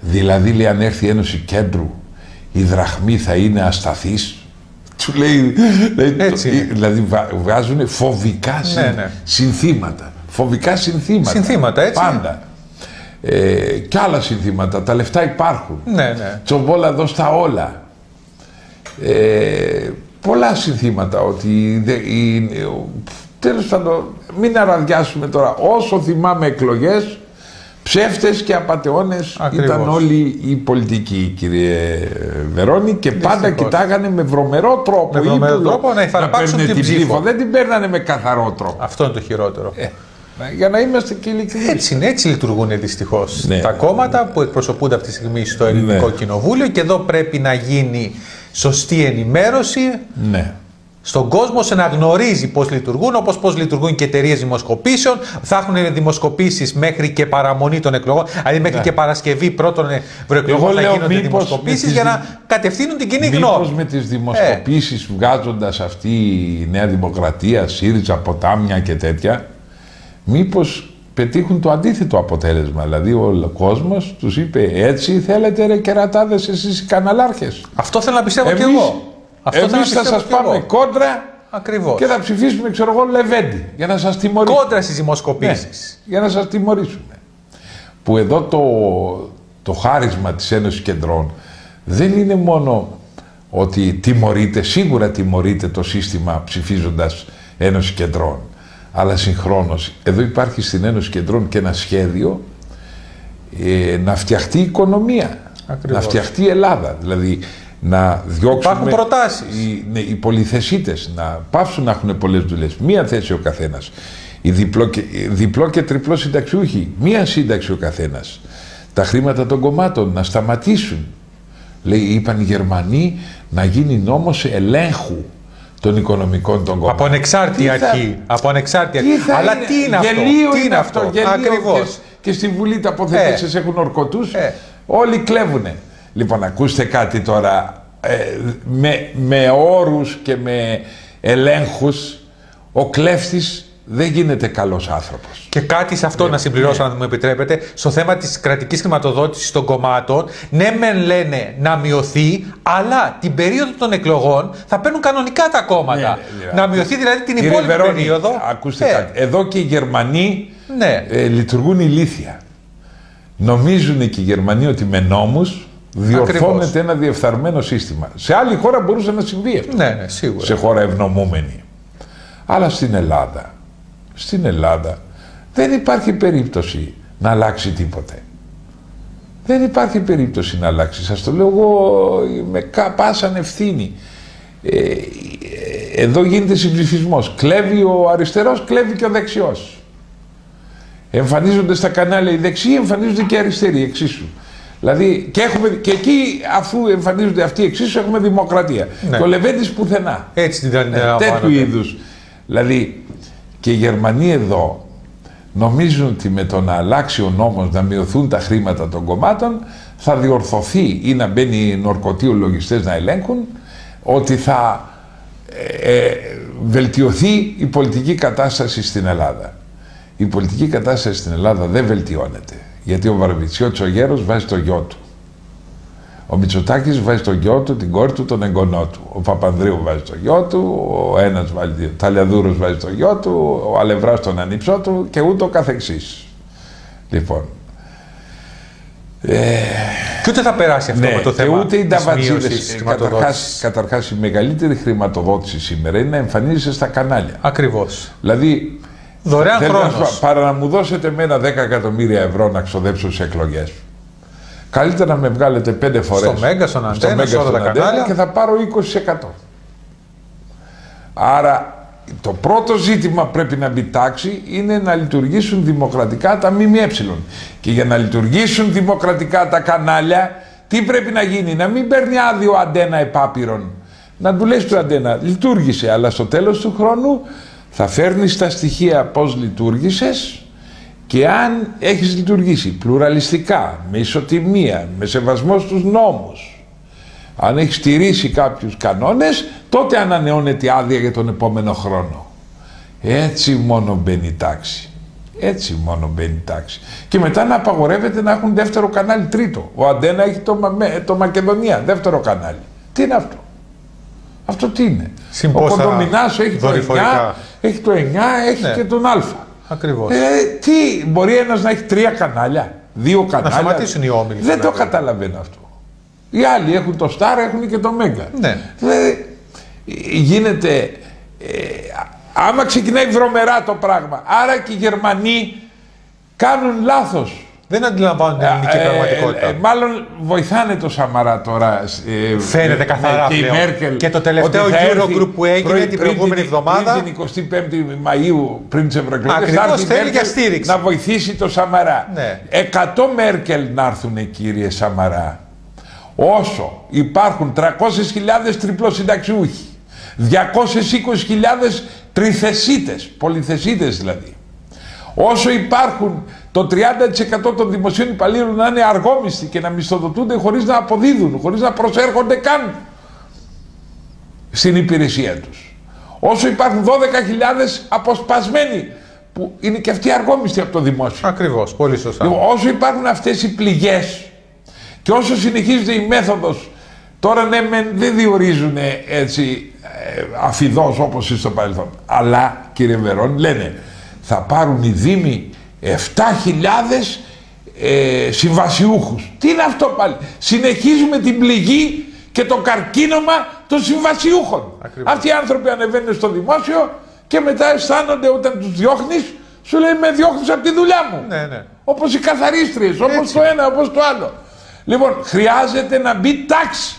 δηλαδή λέει αν έρθει η Ένωση Κέντρου, η δραχμή θα είναι ασταθής. Του λέει, λέει Έτσι το- είναι. δηλαδή βα- βγάζουν φοβικά συν- Ναι, ναι. συνθήματα. Φοβικά συνθήματα. Συνθήματα, έτσι. Πάντα. Ε, και άλλα συνθήματα. Τα λεφτά υπάρχουν. Ναι, ναι. Τσομπόλα δώσ' τα όλα. Ε, πολλά συνθήματα ότι δε, η, ο- τέλος πάντων μην αραδιάσουμε τώρα όσο θυμάμαι εκλογές ψεύτες και απατεώνες Ακριβώς. ήταν όλοι οι πολιτικοί κύριε Βερόνη και πάντα Δυστυχώς. κοιτάγανε με βρωμερό τρόπο Με βρωμερό ύπουλο τρόπο να υφαρπάξουν παίρνουν την ψήφο. δεν την παίρνανε με καθαρό τρόπο Αυτό είναι το χειρότερο. Ε, για να είμαστε και ειλικρινείς Έτσι είναι, έτσι λειτουργούν δυστυχώς Ναι. τα κόμματα που εκπροσωπούνται αυτή τη στιγμή στο Ελληνικό Ναι. Κοινοβούλιο και εδώ πρέπει να γίνει σωστή ενημέρωση ναι. στον κόσμο ώστε να γνωρίζει πώς λειτουργούν, όπως πώς λειτουργούν και εταιρείες δημοσκοπήσεων. Θα έχουν δημοσκοπήσεις μέχρι και παραμονή των εκλογών, δηλαδή μέχρι και Παρασκευή πρώτων ευρωεκλογών Ναι. Εγώ θα λέω γίνονται μήπως δημοσκοπήσεις με τις για να δι- κατευθύνουν την κοινή Μήπως γνώμη. με τις δημοσκοπήσεις βγάζοντας αυτή η Νέα Δημοκρατία, ΣΥΡΙΖΑ, Ποτάμια και τέτοια, μήπως πετύχουν το αντίθετο αποτέλεσμα. Δηλαδή ο κόσμος τους είπε έτσι θέλετε ρε κερατάδες εσείς οι καναλάρχες. Αυτό θέλω να πιστεύω και Εμείς- εγώ. Αυτό θέλω να Εμείς θα πιστεύω σας και πάμε εγώ. κόντρα Ακριβώς. και θα ψηφίσουμε ξέρω εγώ Λεβέντη για να σας τιμωρήσουμε. Κόντρα στις δημοσκοπήσεις. Ναι, για να σας τιμωρήσουμε. Που εδώ το, το χάρισμα της Ένωσης Κεντρών δεν είναι μόνο ότι τιμωρείται, σίγουρα τιμωρείται το σύστημα ψηφίζοντας Ένωση Κεντρών. Αλλά συγχρόνως, εδώ υπάρχει στην Ένωση Κεντρών και ένα σχέδιο ε, να φτιαχτεί η οικονομία. Ακριβώς. Να φτιαχτεί η Ελλάδα. Δηλαδή να διώξουμε... Υπάρχουν προτάσεις. Οι, ναι, οι πολυθεσίτες να πάψουν να έχουν πολλές δουλειές. Μία θέση ο καθένας. Οι διπλό και, οι διπλό και τριπλό συνταξιούχοι. Μία σύνταξη ο καθένας. Τα χρήματα των κομμάτων να σταματήσουν. Λέει, είπαν οι Γερμανοί να γίνει νόμος ελέγχου των οικονομικών των κομμάτων. Από ανεξάρτητη αρχή. Από ανεξάρτητη αρχή. Αλλά τι είναι αυτό; Γελίο τι είναι αυτό; Γελίο Ακριβώς. Και, και στη Βουλή τα αποθετήσεις έχουν ορκωτούς. Ε. Όλοι κλέβουνε. Λοιπόν, ακούστε κάτι τώρα. Ε, με, με όρους και με ελέγχους, ο κλέφτης δεν γίνεται καλός άνθρωπος. Και κάτι σε αυτό να συμπληρώσω, αν μου επιτρέπετε, στο θέμα της κρατικής χρηματοδότησης των κομμάτων. Ναι, μεν λένε να μειωθεί, αλλά την περίοδο των εκλογών θα παίρνουν κανονικά τα κόμματα. Ναι, ναι, να μειωθεί δηλαδή την Κύριε υπόλοιπη Βερόνη, περίοδο. Ακούστε Ε, κάτι. Εδώ και οι Γερμανοί Ναι. ε, λειτουργούν ηλίθια. Νομίζουν και οι Γερμανοί ότι με νόμους διορθώνεται Ακριβώς. ένα διεφθαρμένο σύστημα. Σε άλλη χώρα μπορούσε να συμβεί αυτό. Ναι, ναι, σίγουρα. Σε χώρα ευνομούμενη. Αλλά στην Ελλάδα, στην Ελλάδα δεν υπάρχει περίπτωση να αλλάξει τίποτε. Δεν υπάρχει περίπτωση να αλλάξει. Σας το λέω εγώ με κα- πάσαν ευθύνη. Ε, ε, εδώ γίνεται συμψηφισμός. Κλέβει ο αριστερός, κλέβει και ο δεξιός. Εμφανίζονται στα κανάλια οι δεξιοί, εμφανίζονται και οι αριστεροί εξίσου. Δηλαδή και, έχουμε, και εκεί αφού εμφανίζονται αυτοί εξίσου έχουμε δημοκρατία. Ναι. Και ο Λεβέντης πουθενά. Έτσι την Ε, αντιλαμβάνονται. τέτοιου είδους. Δηλαδή και οι Γερμανοί εδώ νομίζουν ότι με το να αλλάξει ο νόμος να μειωθούν τα χρήματα των κομμάτων θα διορθωθεί ή να μπαίνει οι νορκωτοί λογιστές να ελέγχουν ότι θα ε, ε, βελτιωθεί η πολιτική κατάσταση στην Ελλάδα. Η πολιτική κατάσταση στην Ελλάδα δεν βελτιώνεται. Γιατί ο Βαρβιτσιώτης ο γέρος βάζει το γιο του. Ο Μητσοτάκης βάζει το γιο του, την κόρη του, τον εγγονό του. Ο Παπανδρέου βάζει το γιο του, ο ένας βάζει, ο Ταλιαδούρος βάζει το γιο του, ο Αλευράς τον ανήψό του και ούτω καθεξής. Λοιπόν, Και ούτε θα περάσει αυτό με το και θέμα. ούτε οι της ταβατσίδες. μείωσης Ε, χρηματοδότησης. Καταρχάς, καταρχάς η μεγαλύτερη χρηματοδότηση σήμερα είναι να εμφανίζεσαι στα κανάλια. Ακριβώς. Δηλαδή, Δωρεάν θέλω να σου χρόνος. πω, παρά να μου δώσετε εμένα 10 εκατομμύρια ευρώ να ξοδέψω σε εκλογές. Καλύτερα να με βγάλετε πέντε φορές Στο Μέγκα, στον Αντένα, Μέγκα, σε όλα στον τα Αντένα κανάλια. και θα πάρω 20%. Άρα το πρώτο ζήτημα που πρέπει να μπει τάξη είναι να λειτουργήσουν δημοκρατικά τα ΜΜΕ. Και για να λειτουργήσουν δημοκρατικά τα κανάλια, τι πρέπει να γίνει, να μην παίρνει άδειο αντένα επάπειρον. Να του λες του αντένα, λειτουργήσε, αλλά στο τέλος του χρόνου θα φέρνεις τα στοιχεία πώς λειτουργήσες και αν έχεις λειτουργήσει πλουραλιστικά, με ισοτιμία, με σεβασμό στους νόμους, αν έχεις στηρίσει κάποιους κανόνες, τότε ανανεώνεται η άδεια για τον επόμενο χρόνο. Έτσι μόνο μπαίνει η τάξη. Έτσι μόνο μπαίνει η τάξη. Και μετά να απαγορεύεται να έχουν δεύτερο κανάλι τρίτο. Ο Αντένα έχει το, Μα- το Μακεδονία, δεύτερο κανάλι. Τι είναι αυτό; Αυτό τι είναι; Συν Ο πόσα Κοντομινάς έχει το 9, δορυφορικά. έχει το 9, έχει Ναι. και τον Α. Ακριβώς. Δηλαδή, τι, μπορεί ένας να έχει τρία κανάλια, δύο κανάλια. σταματήσουν οι όμιλοι, Δεν το φαντάζομαι. καταλαβαίνω αυτό. Οι άλλοι έχουν το Star, έχουν και το Mega. Ναι. Δηλαδή, γίνεται... Ε, άμα ξεκινάει βρωμερά το πράγμα, άρα και οι Γερμανοί κάνουν λάθος. Δεν αντιλαμβάνουν την ελληνική Ε, πραγματικότητα. ε, ε, μάλλον βοηθάνε το Σαμαρά τώρα. ε, Φαίνεται ε, καθαρά και η πλέον. Μέρκελ. Και το τελευταίο ότι θα Eurogroup έρθει που έγινε πριν- την πριν προηγούμενη την- εβδομάδα. Πριν την 25η Μαΐου, πριν τις ευρωεκλογές, Ακριβώς, θα έρθει η θέλει Μέρκελ για στήριξη. Να βοηθήσει το Σαμαρά. Ναι. 100 Μέρκελ να έρθουν κύριε Σαμαρά. Όσο υπάρχουν 300.000 τριπλοσυνταξιούχοι, 220.000 τριθεσίτες, πολυθεσίτες δηλαδή, όσο υπάρχουν το 30% των δημοσίων υπαλλήλων να είναι αργόμιστοι και να μισθοδοτούνται χωρίς να αποδίδουν, χωρίς να προσέρχονται καν στην υπηρεσία τους. Όσο υπάρχουν 12.000 αποσπασμένοι που είναι και αυτοί αργόμιστοι από το δημόσιο. Ακριβώς. Πολύ σωστά. Λοιπόν, όσο υπάρχουν αυτές οι πληγές και όσο συνεχίζεται η μέθοδος, τώρα ναι μεν δεν διορίζουν έτσι ε, αφιδώς όπως στο παρελθόν, αλλά κύριε Βερόν λένε θα πάρουν οι Δήμοι 7.000 ε, συμβασιούχους. Τι είναι αυτό πάλι; Συνεχίζουμε την πληγή και το καρκίνωμα των συμβασιούχων. Ακριβώς. Αυτοί οι άνθρωποι ανεβαίνουν στο δημόσιο και μετά αισθάνονται όταν τους διώχνεις σου λέει με διώχνεις από τη δουλειά μου. Ναι, ναι. Όπως οι καθαρίστριες, όπως Έτσι. το ένα, όπως το άλλο. Λοιπόν, χρειάζεται να μπει τάξη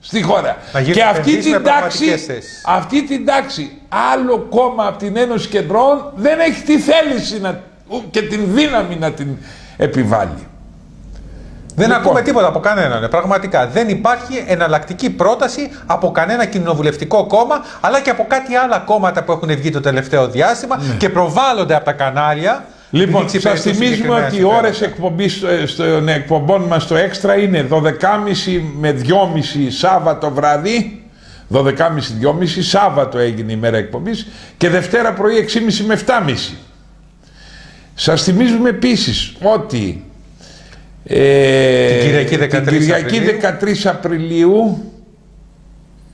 στη χώρα. Να γίνουν και αυτή επενδύσεις με την τάξη, πραγματικές θέσεις. αυτή την τάξη, άλλο κόμμα από την Ένωση Κεντρών δεν έχει τη θέληση να, ου- και την δύναμη να την επιβάλλει. Δεν Λοιπόν. ακούμε τίποτα από κανέναν. Πραγματικά δεν υπάρχει εναλλακτική πρόταση από κανένα κοινοβουλευτικό κόμμα, αλλά και από κάτι άλλα κόμματα που έχουν βγει το τελευταίο διάστημα και προβάλλονται από τα κανάλια. Ναι. Λοιπόν, επειδή σας εξυπηρετούν θυμίζουμε συγκεκριμένα ότι οι συμφέροντα. ώρες εκπομπής ε, των εκπομπών μας στο έξτρα είναι 12.30 με 2.30 Σάββατο βράδυ. 12.30-2.30 Σάββατο έγινε η μέρα εκπομπής και Δευτέρα πρωί 6.30 με 7.30. Σας θυμίζουμε επίσης ότι ε, Την Κυριακή 13 την Κυριακή Απριλίου. 13 Απριλίου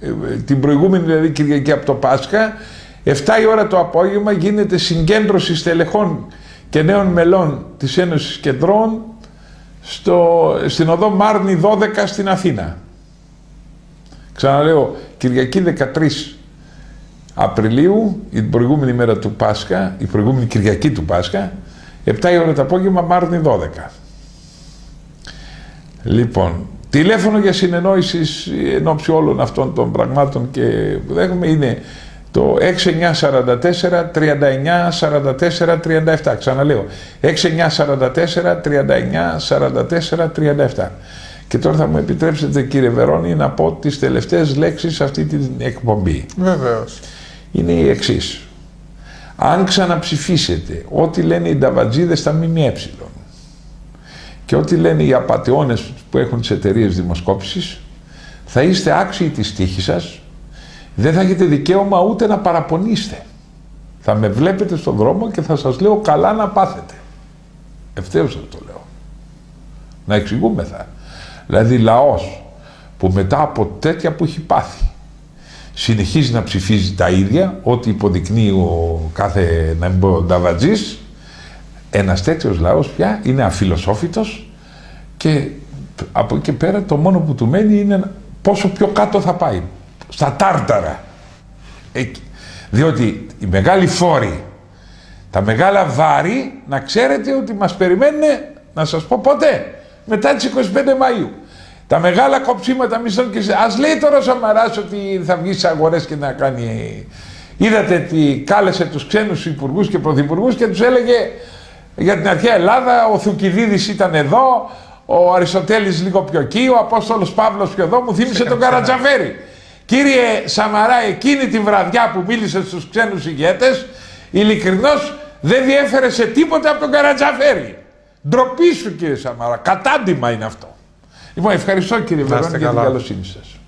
ε, την προηγούμενη δηλαδή Κυριακή από το Πάσχα 7 η ώρα το απόγευμα γίνεται συγκέντρωση στελεχών και νέων μελών της Ένωσης Κεντρών στο, στην οδό Μάρνη 12 στην Αθήνα. Ξαναλέω, Κυριακή 13 Απριλίου, η προηγούμενη μέρα του Πάσχα, η προηγούμενη Κυριακή του Πάσχα, 7 η ώρα το απόγευμα, Μάρνη 12. Λοιπόν, Τηλέφωνο για συνεννόησης εν ώψη όλων αυτών των πραγμάτων και που δέχομαι είναι το 6944 39 44 37. Ξαναλέω. 6944 39 44 37. Και τώρα θα μου επιτρέψετε κύριε Βερόνη να πω τις τελευταίες λέξεις σε αυτή την εκπομπή. βεβαίως. Είναι η εξής. Αν ξαναψηφίσετε ό,τι λένε οι νταβατζίδες στα ΜΜΕ και ό,τι λένε οι απαταιώνες που έχουν τις εταιρείες δημοσκόπησης, θα είστε άξιοι της τύχης σας, δεν θα έχετε δικαίωμα ούτε να παραπονείστε. Θα με βλέπετε στον δρόμο και θα σας λέω καλά να πάθετε. Ευθέως σας το λέω. Να εξηγούμεθα. Δηλαδή λαός που μετά από τέτοια που έχει πάθει συνεχίζει να ψηφίζει τα ίδια, ό,τι υποδεικνύει ο κάθε να μην πω νταβατζής, ένας τέτοιος λαός πια είναι αφιλοσόφητος και από εκεί και πέρα το μόνο που του μένει είναι πόσο πιο κάτω θα πάει. Στα τάρταρα. Εκεί. Διότι οι μεγάλοι φόροι, τα μεγάλα βάρη, να ξέρετε ότι μας περιμένουν, να σας πω πότε, μετά τις 25 Μαΐου. Τα μεγάλα κοψίματα μισθών και σε... Ας λέει τώρα ο Σαμαράς ότι θα βγει στις αγορές και να κάνει... Είδατε τι κάλεσε τους ξένους υπουργούς και πρωθυπουργούς και τους έλεγε για την αρχαία Ελλάδα, ο Θουκυδίδης ήταν εδώ, ο Αριστοτέλης λίγο πιο εκεί, ο Απόστολος Παύλος πιο εδώ, μου θύμισε τον Καρατζαφέρη. Κύριε Σαμαρά, εκείνη τη βραδιά που μίλησες στους ξένους ηγέτες, ειλικρινώς δεν διέφερες σε τίποτα από τον Καρατζαφέρη. Ντροπή σου κύριε Σαμαρά, κατάντημα είναι αυτό. Λοιπόν, ευχαριστώ κύριε Να είστε Βερόνη για την καλά. καλοσύνη σας.